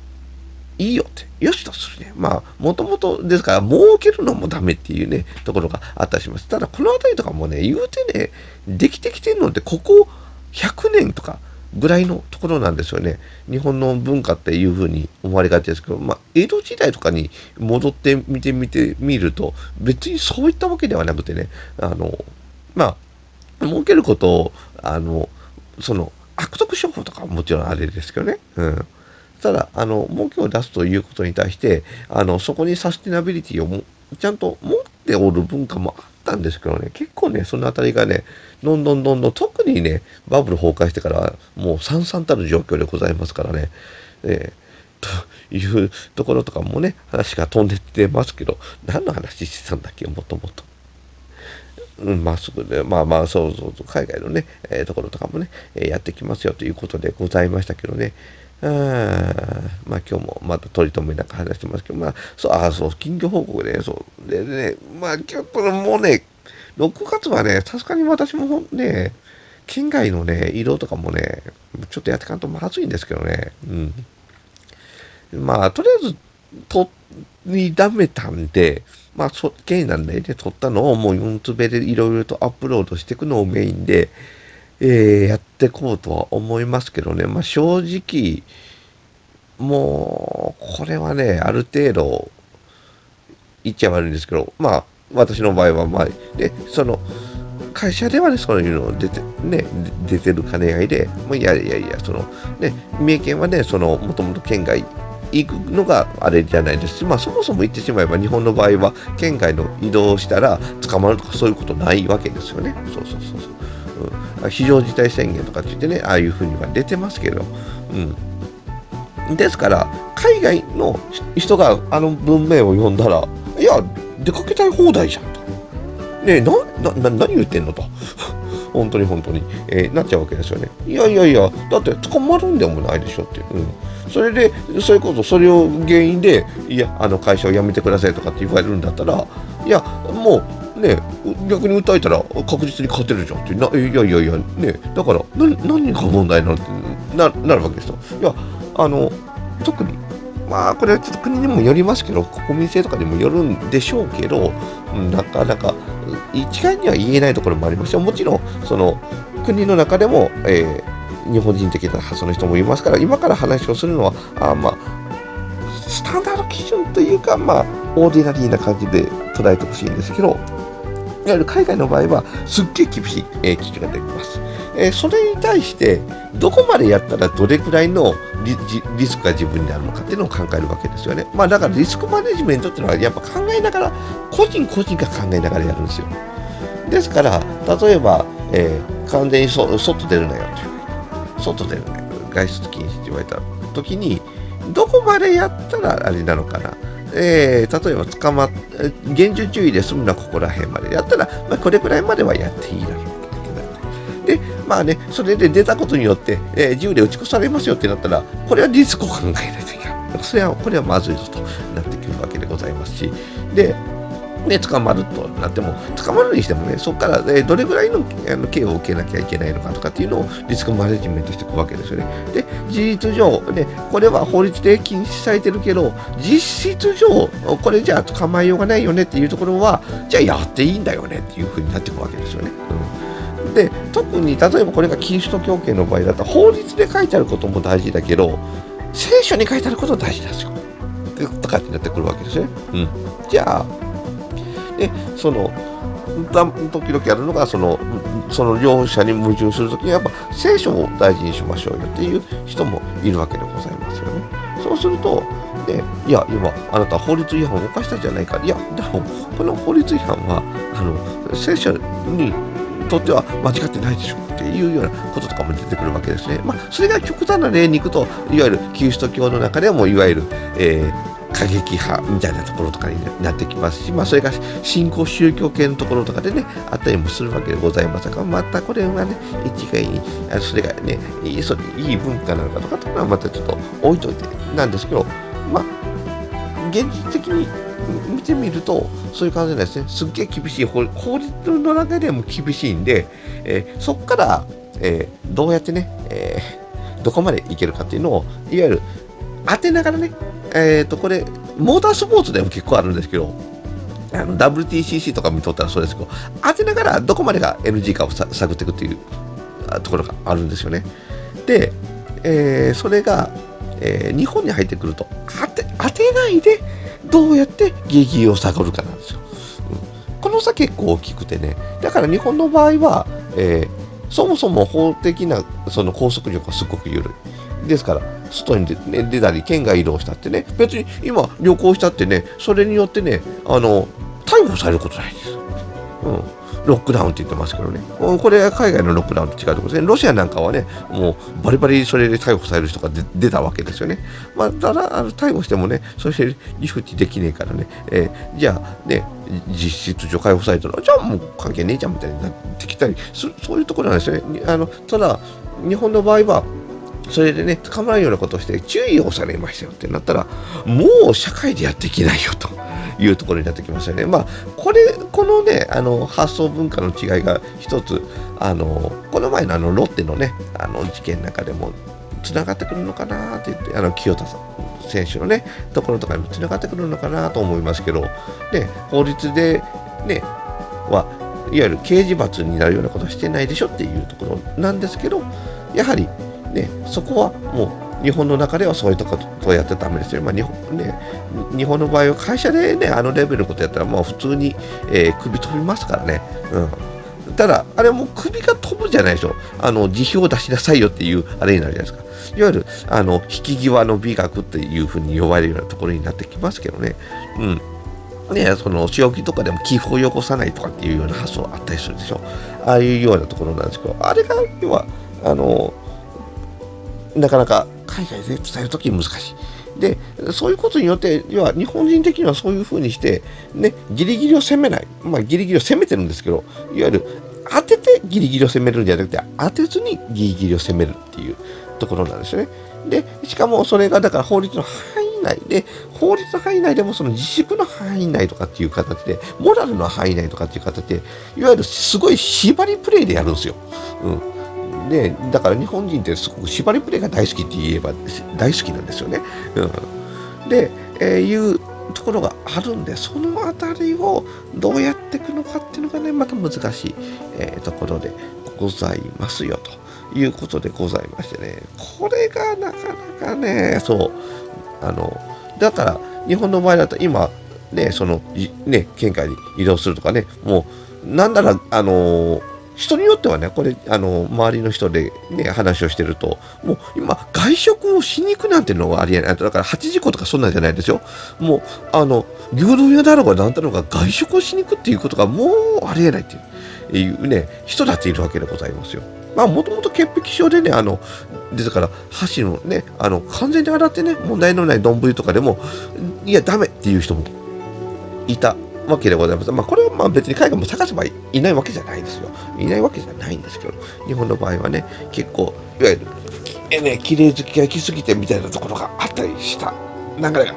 いいよって、よしとするね。まあ、もともとですから、儲けるのもダメっていうね、ところがあったりします。ただ、この辺りとかもね、言うてね、できてきてるのって、ここ100年とかぐらいのところなんですよね。日本の文化っていうふうに思われがちですけど、まあ、江戸時代とかに戻ってみてみてみると、別にそういったわけではなくてね、あの、まあ、儲けることを、あの、その、悪徳商法とかはもちろんあれですけどね。うん。ただ、あの、儲けを出すということに対して、あの、そこにサスティナビリティをもちゃんと持っておる文化もあったんですけどね、結構ね、そのあたりがね、どんどんどんどん、特にね、バブル崩壊してから、もうさんさんたる状況でございますからね、えー、というところとかもね、話が飛んでってますけど、何の話してたんだっけ、もともと。うん、まっすぐで、まあまあ、そうそうそう、海外のね、えー、ところとかもね、えー、やってきますよということでございましたけどね、あまあ今日もまた取り留めなく話してますけど、まあ、そう、ああそう、近況報告で、ね、そう。でね、まあ今日これもうね、6月はね、さすがに私もね、県外のね、移動とかもね、ちょっとやってかんとまずいんですけどね。うん。まあ、とりあえず、と、にダメたんで、まあ、そ、県なんでね、撮ったのをもう4つべでいろいろとアップロードしていくのをメインで、えー、やってこうとは思いますけどね、まあ、正直、もう、これはね、ある程度、言っちゃ悪いんですけど、まあ、私の場合は、まあ、で、その、会社ではね、そういうの出て、ね、出てる兼ね合いで、もういやいやいや、その、ね、三重県はね、その、もともと県外行くのがあれじゃないですし、まあ、そもそも言ってしまえば、日本の場合は、県外の移動したら捕まるとかそういうことないわけですよね。そうそうそうそう。非常事態宣言とかって言ってね、ああいうふうには出てますけど、うん。ですから、海外の人があの文明を読んだら、いや、出かけたい放題じゃんと。ねえ、な、な、何言ってんのと。本当に本当に、えー、なっちゃうわけですよね。いやいやいや、だって捕まるんでもないでしょって。うん。それで、それこそそれを原因で、いや、あの会社を辞めてくださいとかって言われるんだったら、いや、もう、ね、逆に訴えたら確実に勝てるじゃんって。な、いやいやいや、ね、だから、な何が問題なのってななるわけですよ。いや、あの、特にまあ、これはちょっと国にもよりますけど、国民性とかにもよるんでしょうけど、なかなか一概には言えないところもありまして、もちろん、その国の中でも、えー、日本人的な発想の人もいますから、今から話をするのは、あまあ、スタンダード基準というか、まあ、オーディナリーな感じで捉えてほしいんですけど、わゆる海外の場合は、すっげえ厳しい、えー、基準が出てきます。えー、それに対して、どこまでやったらどれくらいのリスクが自分にあるのかっていうのを考えるわけですよね。まあだからリスクマネジメントっていうのはやっぱ考えながら、個人個人が考えながらやるんですよ。ですから、例えば、えー、完全にそ外出るなよと外出るなよ。外出禁止って言われた時に、どこまでやったらあれなのかな。えー、例えば捕まっ、厳重注意で済むのはここら辺までやったら、まあ、これくらいまではやっていいだろう。で、まあね、それで出たことによって、えー、銃で撃ち越されますよってなったら、これはリスクを考えないといけない。それは、これはまずいぞとなってくるわけでございますし、で、ね、捕まるとなっても、捕まるにしてもね、そこから、えどれぐらいのあの刑を受けなきゃいけないのかとかっていうのをリスクマネジメントしていくわけですよね。で、事実上、ね、これは法律で禁止されてるけど、実質上、これじゃあ捕まえようがないよねっていうところは、じゃあやっていいんだよねっていうふうになっていくわけですよね。うんで特に例えばこれがキリスト教圏の場合だったら法律で書いてあることも大事だけど聖書に書いてあることは大事なんですよ。とかってなってくるわけですね。うん、じゃあでその時々あるのがそのその両者に矛盾するときにやっぱ聖書を大事にしましょうよっていう人もいるわけでございますよね。そうするとでいや今あなた法律違反を犯したじゃないかいやでもこの法律違反はあの聖書にとっては間違ってないでしょうっていうようなこととかも出てくるわけですね。まあ、それが極端な例に行くと、いわゆるキリスト教の中でも、いわゆる、えー過激派みたいなところとかになってきますし、まあ、それが新興宗教系のところとかでね、あったりもするわけでございますが、またこれはね、一概に、それがね、いいそれいい文化なのかとかというのはまたちょっと置いといてなんですけど、まあ、現実的に見てみると、そういう感じなんですね。すっげえ厳しい法律の中でも厳しいんで、えー、そこから、えー、どうやってね、えー、どこまでいけるかっていうのを、いわゆる当てながらね、えっ、と、これ、モータースポーツでも結構あるんですけど、あの WTCC とか見とったらそうですけど、当てながらどこまでが NG かを探っていくっていうところがあるんですよね。で、えー、それが、えー、日本に入ってくると当て、当てないで、どうやって利益を下がるかなんですよ。うん、この差結構大きくてね、だから日本の場合は、えー、そもそも法的なその拘束力がすごく緩い。ですから、外に出,、ね、出たり、県外移動したってね、別に今旅行したってね、それによってね、あの、逮捕されることないです。うん。ロックダウンって言ってますけどね、これは海外のロックダウンと違うところですね、ロシアなんかはね、もうバリバリそれで逮捕される人が出たわけですよね。まあ、ただ、あの逮捕してもね、そして理不尽できねえからね、えー、じゃあね、実質上解放されたら、じゃあもう関係ねえじゃんみたいになってきたり、そそういうところなんですよね。あのただ、日本の場合は、それでね、捕まるようなことをして注意をされましたよってなったら、もう社会でやっていけないよというところになってきましたね。まあ、これ、このね、あの、発想文化の違いが一つ、あの、この前のあの、ロッテのね、あの、事件の中でも、つながってくるのかなって言って、あの、清田さん。選手のね、ところとかにもつながってくるのかなと思いますけど、ね、法律で、ね、は、いわゆる刑事罰になるようなことはしてないでしょっていうところなんですけど、やはり、ね、そこはもう日本の中ではそういうところをやってためですよ。まあ日本ね、日本の場合は会社でね、あのレベルのことやったら、もう普通に、えー、首飛びますからね。うん。ただ、あれも首が飛ぶじゃないでしょ。あの、辞表を出しなさいよっていう、あれになるじゃないですか。いわゆる、あの、引き際の美学っていうふうに呼ばれるようなところになってきますけどね。うん。ね、その、仕置きとかでも寄付をよこさないとかっていうような発想があったりするでしょ。ああいうようなところなんですけど、あれが、要は、あの、なかなか海外で伝えるとき難しい。で、そういうことによって、要は日本人的にはそういうふうにして、ね、ギリギリを攻めない。まあ、ギリギリを攻めてるんですけど、いわゆる当ててギリギリを攻めるんじゃなくて、当てずにギリギリを攻めるっていうところなんですよね。で、しかもそれがだから法律の範囲内で、法律の範囲内でもその自粛の範囲内とかっていう形で、モラルの範囲内とかっていう形で、いわゆるすごい縛りプレイでやるんですよ。うん。で、だから日本人ってすごく縛りプレイが大好きって言えば大好きなんですよね。うん、で、えー、いうところがあるんで、そのあたりをどうやっていくのかっていうのがね、また難しい、えー、ところでございますよということでございましてね、これがなかなかね、そう、あの、だから日本の場合だと今、ね、その、ね、県外に移動するとかね、もう、なんなら、あのー人によってはね、これ、あの、周りの人でね、話をしてると、もう今、外食をしに行くなんていうのはありえない。だから8時個とかそんなんじゃないですよ。もう、あの、牛丼屋だろうが何だろうが外食をしに行くっていうことがもうありえないっていうね、人たちいるわけでございますよ。まあ、もともと潔癖症でね、あの、ですから、箸のね、あの、完全に洗ってね、問題のない丼とかでも、いや、ダメっていう人もいたわけでございます。まあ、これはまあ別に海外も探せばいないわけじゃないですよ。いないわけじゃないんですけど、日本の場合はね、結構、いわゆる、えね、綺麗好きが行き過ぎてみたいなところがあったりした流れが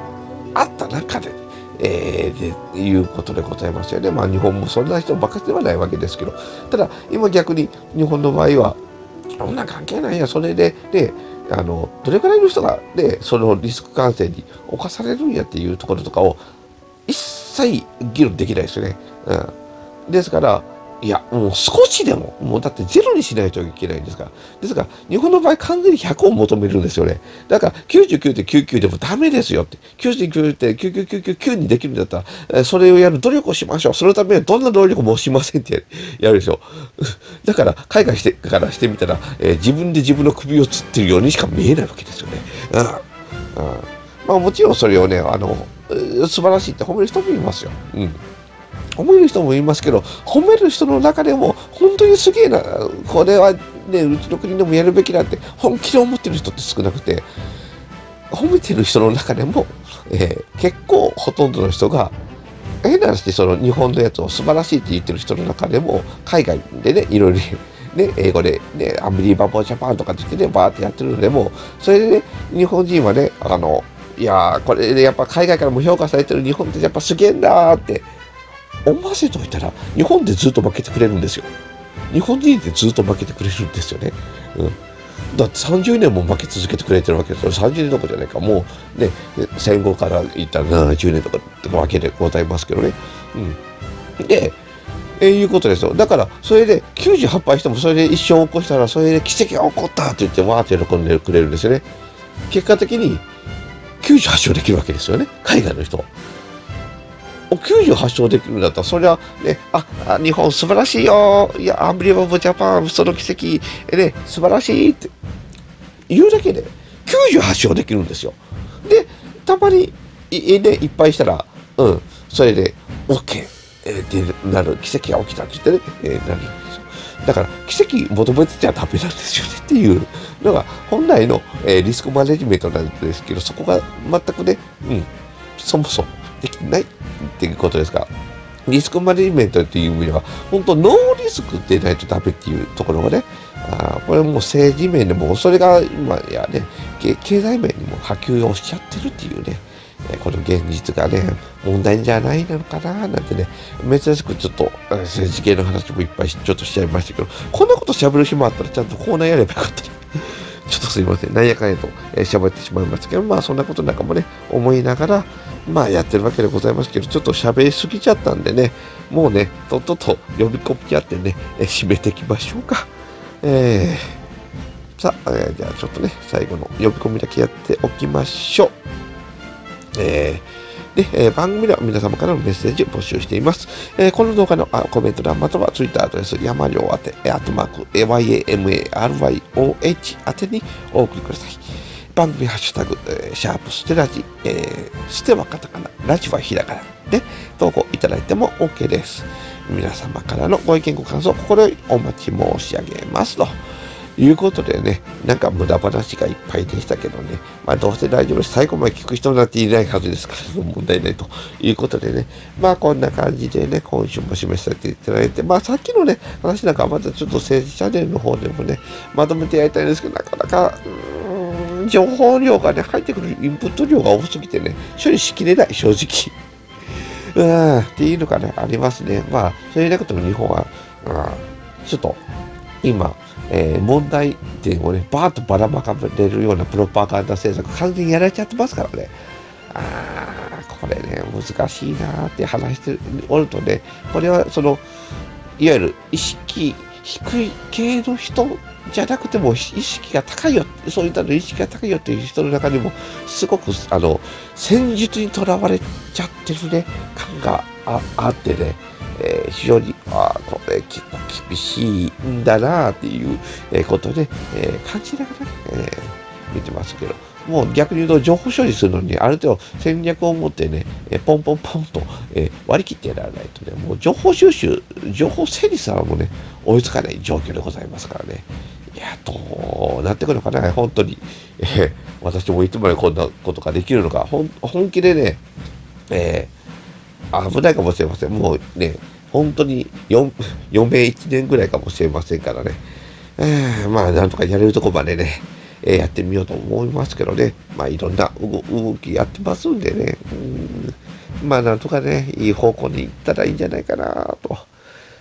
あった中で、えー、でいうことでございますよね。まあ日本もそんな人ばかりではないわけですけど、ただ今逆に日本の場合は、そんな関係ないや、それで、で、あの、どれくらいの人が、で、そのリスク感染に侵されるんやっていうところとかを、一切議論できないですよね。うん。ですから、いや、もう少しでも、もうだってゼロにしないといけないんですから。ですから、日本の場合完全に100を求めるんですよね。だから、99.99でもダメですよって。99.99999にできるんだったら、それをやる努力をしましょう。そのためにどんな努力もしませんってやるでしょ。だから、海外してからしてみたら、えー、自分で自分の首をつってるようにしか見えないわけですよね。うん。うん。まあもちろんそれをね、あの、素晴らしいって褒める人もいますよ。うん。褒める人もいますけど、褒める人の中でも、本当にすげえな、これはね、うちの国でもやるべきだって、本気で思ってる人って少なくて、褒めてる人の中でも、えー、結構ほとんどの人が、変な話でその日本のやつを素晴らしいって言ってる人の中でも、海外でね、いろいろね、英語で、ね、アメリバボージャパンとかって言ってね、バーってやってるのでも、それでね、日本人はね、あの、いや、これでやっぱ海外からも評価されてる日本ってやっぱすげえんだって思わせておいたら、日本でずっと負けてくれるんですよ。日本人でずっと負けてくれるんですよね。うん。だって30年も負け続けてくれてるわけですよ。30年どころじゃないか。もうね、戦後から言ったら70年とかってわけでございますけどね。うん。で、えー、いうことですよ。だから、それで98敗しても、それで一生起こしたら、それで奇跡が起こったって言って、わーって喜んでくれるんですよね。結果的に、98勝できるわけですよね。海外の人。98勝できるんだったら、それはね、あ、日本素晴らしいよ。いや、アンビリバブジャパン、その奇跡、ね、素晴らしいって言うだけで、98勝できるんですよ。で、たまに、いね、いっぱいしたら、うん、それで、OK、ってなる、奇跡が起きたって言ってね、えー、なるんですよ。だから、奇跡求めてちゃダメなんですよねっていうのが、本来の、えー、リスクマネジメントなんですけど、そこが全くね、うん、そもそもできないっていうことですから。リスクマネジメントっていう意味では、本当ノーリスクでないとダメっていうところがね、あこれもう政治面でも、それが今やね、経済面にも波及をしちゃってるっていうね、この現実がね、問題じゃないのかななんてね、珍しくちょっと政治系の話もいっぱいちょっとしちゃいましたけど、こんなこと喋る暇あったらちゃんとコーナーやればよかった。ちょっとすいません。なんやかんやと喋ってしまいましたけど、まあそんなことなんかもね、思いながら、まあやってるわけでございますけど、ちょっと喋りすぎちゃったんでね、もうね、とっとと呼び込み合ってね、締めていきましょうか。えー、さあ、じゃあちょっとね、最後の呼び込みだけやっておきましょう。えー、で、えー、番組では皆様からのメッセージを募集しています。えー、この動画のあコメント欄またはツイッターアドレス、山量宛て、アットマーク、yamaryoh 宛てにお送りください。番組ハッシュタグ、えー、シャープステラジ、えー、ステはカタカナ、ラジはひらがなで投稿いただいても OK です。皆様からのご意見ご感想、心よりお待ち申し上げますと。いうことでね、なんか無駄話がいっぱいでしたけどね、まあどうせ大丈夫です。最後まで聞く人なんていないはずですから問題ないということでね、まあこんな感じでね、今週も示させていただいて、まあさっきのね、話なんかまたちょっと政治チャンネルの方でもね、まとめてやりたいんですけど、なかなか、うん、情報量がね、入ってくるインプット量が多すぎてね、処理しきれない、正直。うん、っていうのがね、ありますね。まあ、それなくても日本は、うん、ちょっと、今、えー、問題点をね、バーッとばらまかれるようなプロパガンダ政策、完全にやられちゃってますからね。ああ、これね、難しいなって話しておるとね、これはその、いわゆる意識低い系の人じゃなくても意識が高いよ、そういったの意識が高いよっていう人の中にも、すごく、あの、戦術にとらわれちゃってるね、感があってね、えー、非常に、あこれ結構厳しいんだなっていうことで、えー、感じながらね、え、見てますけど、もう逆に言うと情報処理するのにある程度戦略を持ってね、えポンポンポンと、え割り切ってやらないとね、もう情報収集、情報整理さもね、追いつかない状況でございますからね。いや、どうなってくるのかな、本当に。え私もいつまでこんなことができるのか、本気でね、えー危ないかもしれません。もうね、本当に 4, 4名1年ぐらいかもしれませんからね。えー、まあ、なんとかやれるとこまでね、えー、やってみようと思いますけどね。まあ、いろんな動きやってますんでね。うんまあ、なんとかね、いい方向に行ったらいいんじゃないかなと。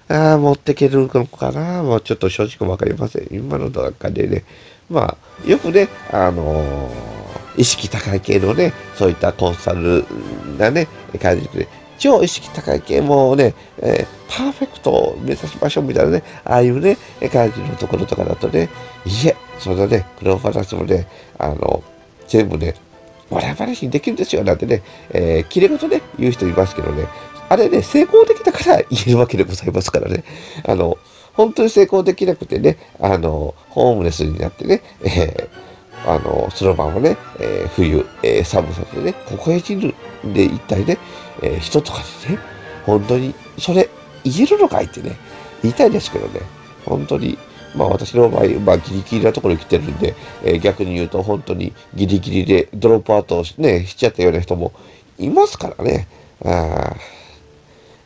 あ持っていけるのかなもうちょっと正直わかりません。今の段階でね。まあ、よくね、あのー、意識高い系のね、そういったコンサルなね、感じで、超意識高い系もね、えー、パーフェクトを目指しましょうみたいなね、ああいうね、感じのところとかだとね、いえ、そのね、クローバラスもね、あの、全部ね、笑い話にできるんですよなんてね、えー、切れ事ね、言う人いますけどね、あれね、成功できたから言えるわけでございますからね、あの、本当に成功できなくてね、あの、ホームレスになってね、えー、あの、そのままね、えー、冬、えー、寒さでね、ここへ散るで一体ね、えー、人とかにね、本当に、それ言えるのかいってね、言いたいですけどね、本当に、まあ私の場合、まあギリギリなところに来てるんで、えー、逆に言うと本当にギリギリでドロップアウトをね、しちゃったような人もいますからね。あ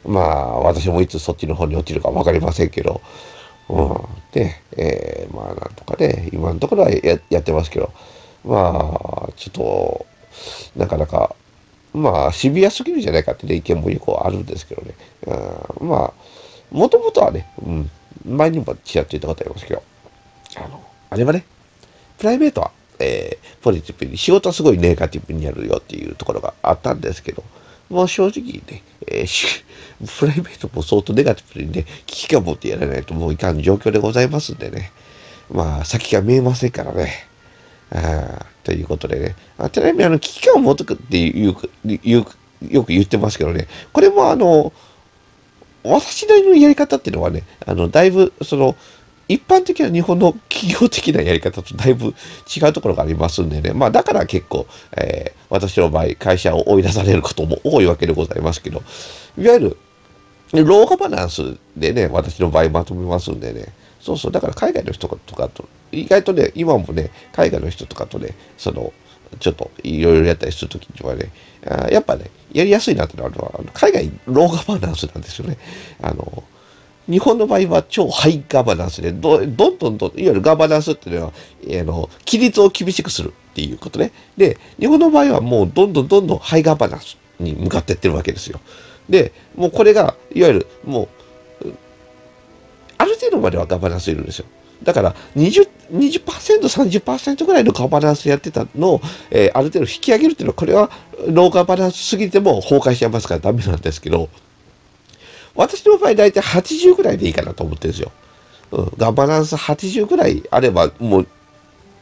まあ私もいつそっちの方に落ちるかわかりませんけど、うん、で、えー、まあなんとかね、今のところはややってますけど、まあちょっと、なかなかまあ、シビアすぎるじゃないかって、ね、意見もよくあるんですけどね。うん、まあ、もともとはね、うん、前にもちらっと言ったことありますけど、あの、あれはね、プライベートは、えー、ポジティブに、仕事はすごいネガティブにやるよっていうところがあったんですけど、もう正直ね、えー、プライベートも相当ネガティブにね、危機感を持ってやらないともういかん状況でございますんでね、まあ、先が見えませんからね。あということでね、あちなみにあの危機感を持つっていういうよく言ってますけどね、これもあの、私なりのやり方っていうのはね、あの、だいぶ、その、一般的な日本の企業的なやり方とだいぶ違うところがありますんでね、まあだから結構、えー、私の場合、会社を追い出されることも多いわけでございますけど、いわゆる、老化バランスでね、私の場合まとめますんでね、そうそう、だから海外の人とかと、意外とね、今もね、海外の人とかとね、その、ちょっといろいろやったりするときにはね、あやっぱね、やりやすいなってのは、海外ローガバナンスなんですよね。あの、日本の場合は超ハイガバナンスで、どどんどんどん、いわゆるガバナンスっていうのは、あの、規律を厳しくするっていうことね。で、日本の場合はもうどんどんどんどんハイガバナンスに向かっていってるわけですよ。で、もうこれが、いわゆるもう、ある程度まではガバナンスいるんですよ。だから20、20%、30%ぐらいのガバナンスやってたのを、えー、ある程度引き上げるっていうのは、これはローガバナンスすぎても崩壊しちゃいますからダメなんですけど、私の場合大体80ぐらいでいいかなと思ってるんですよ。うん、ガバナンス80ぐらいあればもう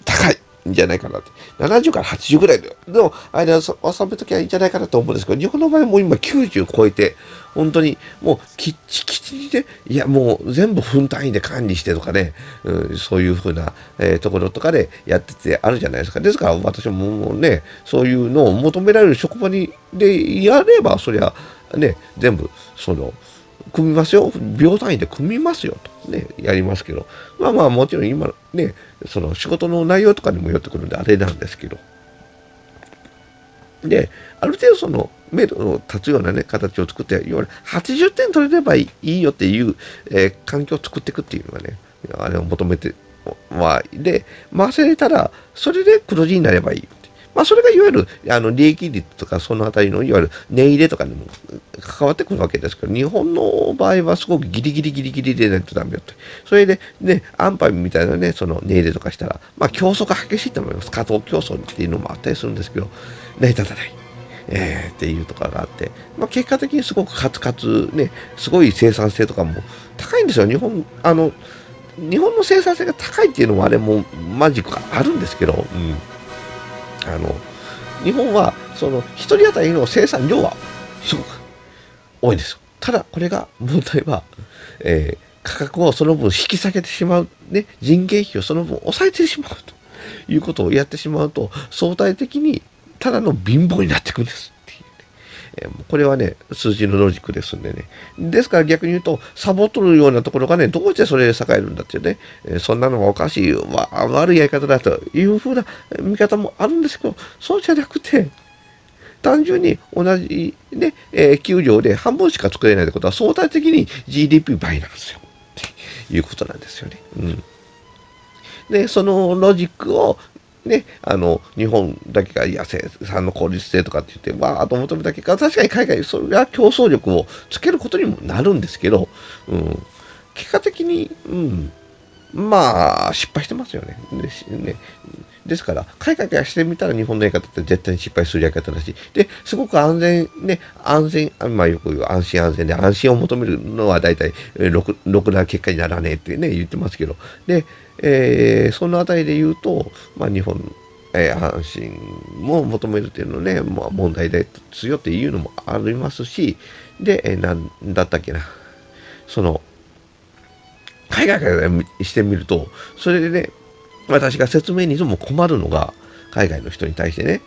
高いんじゃないかなって。70から80ぐらいの間を収めときゃいいんじゃないかなと思うんですけど、日本の場合もう今90超えて、本当にもうきっちきちにね、いやもう全部分単位で管理してとかね、うん、そういうふうな、えー、ところとかでやっててあるじゃないですか。ですから私ももうね、そういうのを求められる職場にでやれば、そりゃね、全部その、組みますよ。秒単位で組みますよとね、やりますけど。まあまあもちろん今ね、その仕事の内容とかにもよってくるんであれなんですけど。で、ある程度その、目の立つようなね、形を作って、いわゆる80点取れればいいよっていう、えー、環境を作っていくっていうのがね、あれを求めて、まあ、で、回せれたら、それで黒字になればいい。まあ、それがいわゆるあの利益率とか、そのあたりのいわゆる値入れとかにも関わってくるわけですけど、日本の場合はすごくギリギリギリギリでないとダメよって。それで、ね、安牌みたいなね、その値入れとかしたら、まあ、競争が激しいと思います。加藤競争っていうのもあったりするんですけど、成り立たない。えー、っていうところがあって、まあ、結果的にすごくカツカツ、ね、すごい生産性とかも高いんですよ。日本、あの、日本の生産性が高いっていうのもあれもマジックがあるんですけど、うん。あの、日本は、その、1人当たりの生産量は、すごく多いです。ただ、これが、問題は、えー、価格をその分引き下げてしまう、ね、人件費をその分抑えてしまうということをやってしまうと、相対的にただの貧乏になっていくんです。えこれはね、数字のロジックですんでね。ですから逆に言うと、サボっとるようなところがね、どうしてそれで栄えるんだっていうね、えそんなのはおかしい、わ悪いやり方だというふうな見方もあるんですけど、そうじゃなくて、単純に同じね、えー、給料で半分しか作れないってことは相対的に GDP 倍なんですよ。っていうことなんですよね。うん。で、そのロジックをね、あの、日本だけが、いや、生産の効率性とかって言って、わーっと求めた結果、確かに海外、それは競争力をつけることにもなるんですけど、うん、結果的に、うん、まあ、失敗してますよね。でね。ですから、海外からしてみたら日本のやり方って絶対に失敗するやり方だし、で、すごく安全、ね、安全、まあよく言う安心安全で安心を求めるのは大体、ろく、ろくな結果にならねえってね、言ってますけど、で、えー、そのあたりで言うと、まあ、日本、えー、安心も求めるっていうのね、まあ、問題ですよっていうのもありますし、で、えー、なんだったっけな、その、海外からしてみると、それでね、私が説明にいつも困るのが、海外の人に対してね、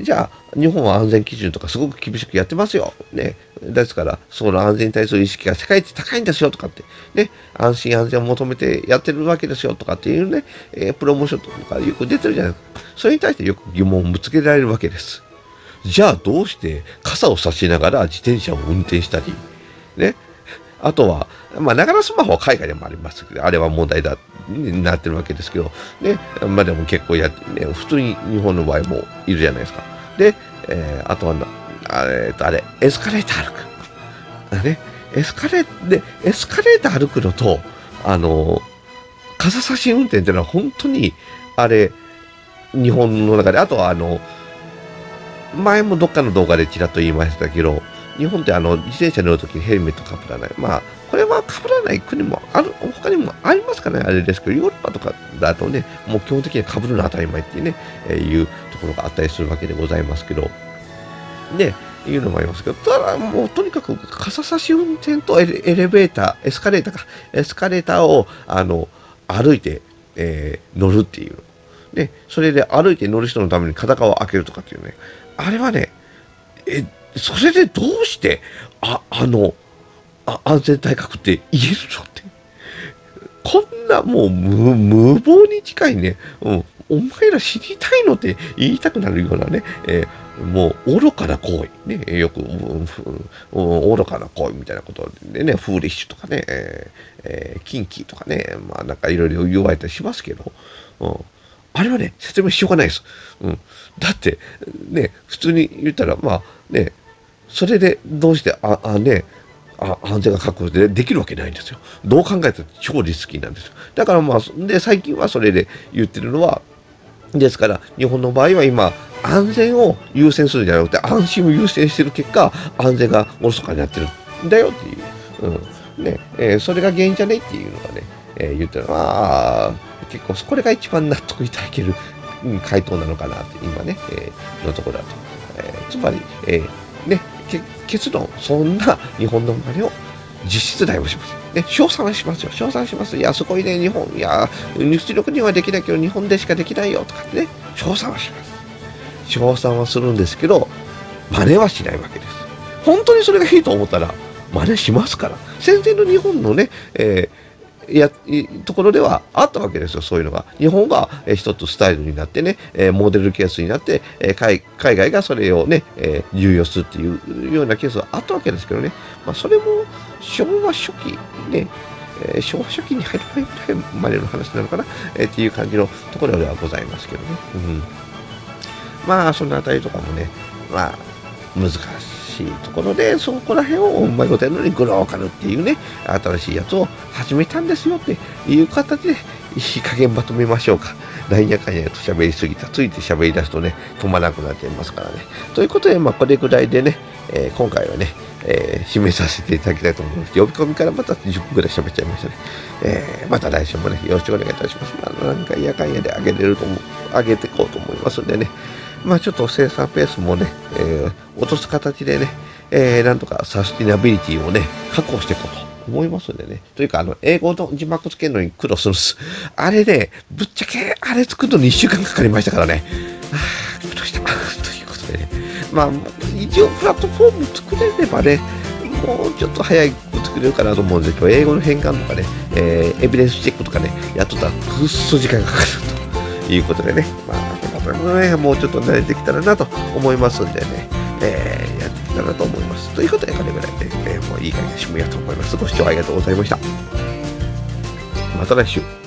じゃあ、日本は安全基準とかすごく厳しくやってますよ。ね。ですから、その安全に対する意識が世界一高いんですよとかって、ね。安心安全を求めてやってるわけですよとかっていうね、えー、プロモーションとかよく出てるじゃないですか。それに対してよく疑問をぶつけられるわけです。じゃあ、どうして傘を差しながら自転車を運転したり、ね。あとは、まあ、ながらスマホは海外でもありますけど、あれは問題だ、になってるわけですけど、ね、まあでも結構や、ね、普通に日本の場合もいるじゃないですか。で、えー、あとはあれ、あれ、エスカレーター歩く。ね、エスカレーで、エスカレーター歩くのと、あの、傘差し運転っていうのは本当に、あれ、日本の中で、あとはあの、前もどっかの動画でちらっと言いましたけど、日本ってあの自転車乗るときにヘルメットかぶらない。まあ、これはかぶらない国もある、他にもありますかね、あれですけど、ヨーロッパとかだとね、もう基本的にかぶるの当たり前っていうね、えー、いうところがあったりするわけでございますけど、ね、いうのもありますけど、ただもうとにかく傘差し運転とエレベーター、エスカレーターか、エスカレーターをあの歩いて、えー、乗るっていう。ね、それで歩いて乗る人のために片側を開けるとかっていうね、あれはね、え、それでどうして、あ、あの、あ安全対角って言えるのって。こんなもう無無謀に近いね、うん、お前ら知りたいのって言いたくなるようなね、えー、もう愚かな行為、ね、よく、うんうん愚かな行為みたいなことでね、フーリッシュとかね、えーえー、キンキーとかね、まあなんかいろいろ言われたりしますけど、うん、あれはね、説明しようがないです。うん、だって、ね、普通に言ったら、まあね、それでどうして、あ、あね、あ安全が確保でできるわけないんですよ。どう考えても超リスキーなんですよ。だからまあ、で、最近はそれで言ってるのは、ですから、日本の場合は今、安全を優先するんじゃなくて、安心を優先してる結果、安全がおろそかになってるんだよっていう。うん。ね、えー、それが原因じゃねっていうのがね、えー、言ってるのは、結構、これが一番納得いただける、うん、回答なのかなって、今ね、えー、のところだと。えー、つまり、えー、ね、結論、そんな日本の生まれを実質代をします。ね、称賛しますよ。称賛します。いや、すごいね、日本、いや、出力にはできないけど、日本でしかできないよとかってね、称賛はします。称賛はするんですけど、真似はしないわけです。本当にそれがいいと思ったら、真似しますから。戦前の日本のね、えーやところではあったわけですよ、そういうのが。日本が、えー、一つスタイルになってね、えー、モデルケースになって、えー、海海外がそれをね、えー、重要するっていうようなケースはあったわけですけどね、まあ、それも昭和初期ね、えー、昭和初期に入る前ぐらいまでの話なのかな、えー、っていう感じのところではございますけどね。うん、まあ、そのあたりとかもね、まあ、難しい。しいところで、そこら辺をうまいことやるのにグローカルっていうね、新しいやつを始めたんですよっていう形で、いい加減まとめましょうか。なんやかんやと喋りすぎた。ついて喋り出すとね、止まらなくなっていますからね。ということで、まあ、これぐらいでね、えー、今回はね、えー、締めさせていただきたいと思います。呼び込みからまた10分ぐらい喋っちゃいましたね。えー、また来週もね、よろしくお願いいたします。まあ、なんかやかんやで上げれると思う、上げていこうと思いますんでね。まあちょっと生産ペースもね、えー、落とす形でね、えー、なんとかサスティナビリティをね、確保していこうと思いますんでね。というか、あの、英語の字幕つけるのに苦労するんです。あれね、ぶっちゃけ、あれ作るのに1週間かかりましたからね。ああ、苦労した。ということでね。まあ、一応プラットフォーム作れればね、もうちょっと早く作れるかなと思うんですけど、英語の変換とかね、えー、エビデンスチェックとかね、やっとったらぐっそ時間がかかるということでね。まあもね、もうちょっと慣れてきたらなと思いますんでね、えー、やってきたらと思います。ということで、これぐらいで、えー、もういい加減締めようと思います。ご視聴ありがとうございました。また来週。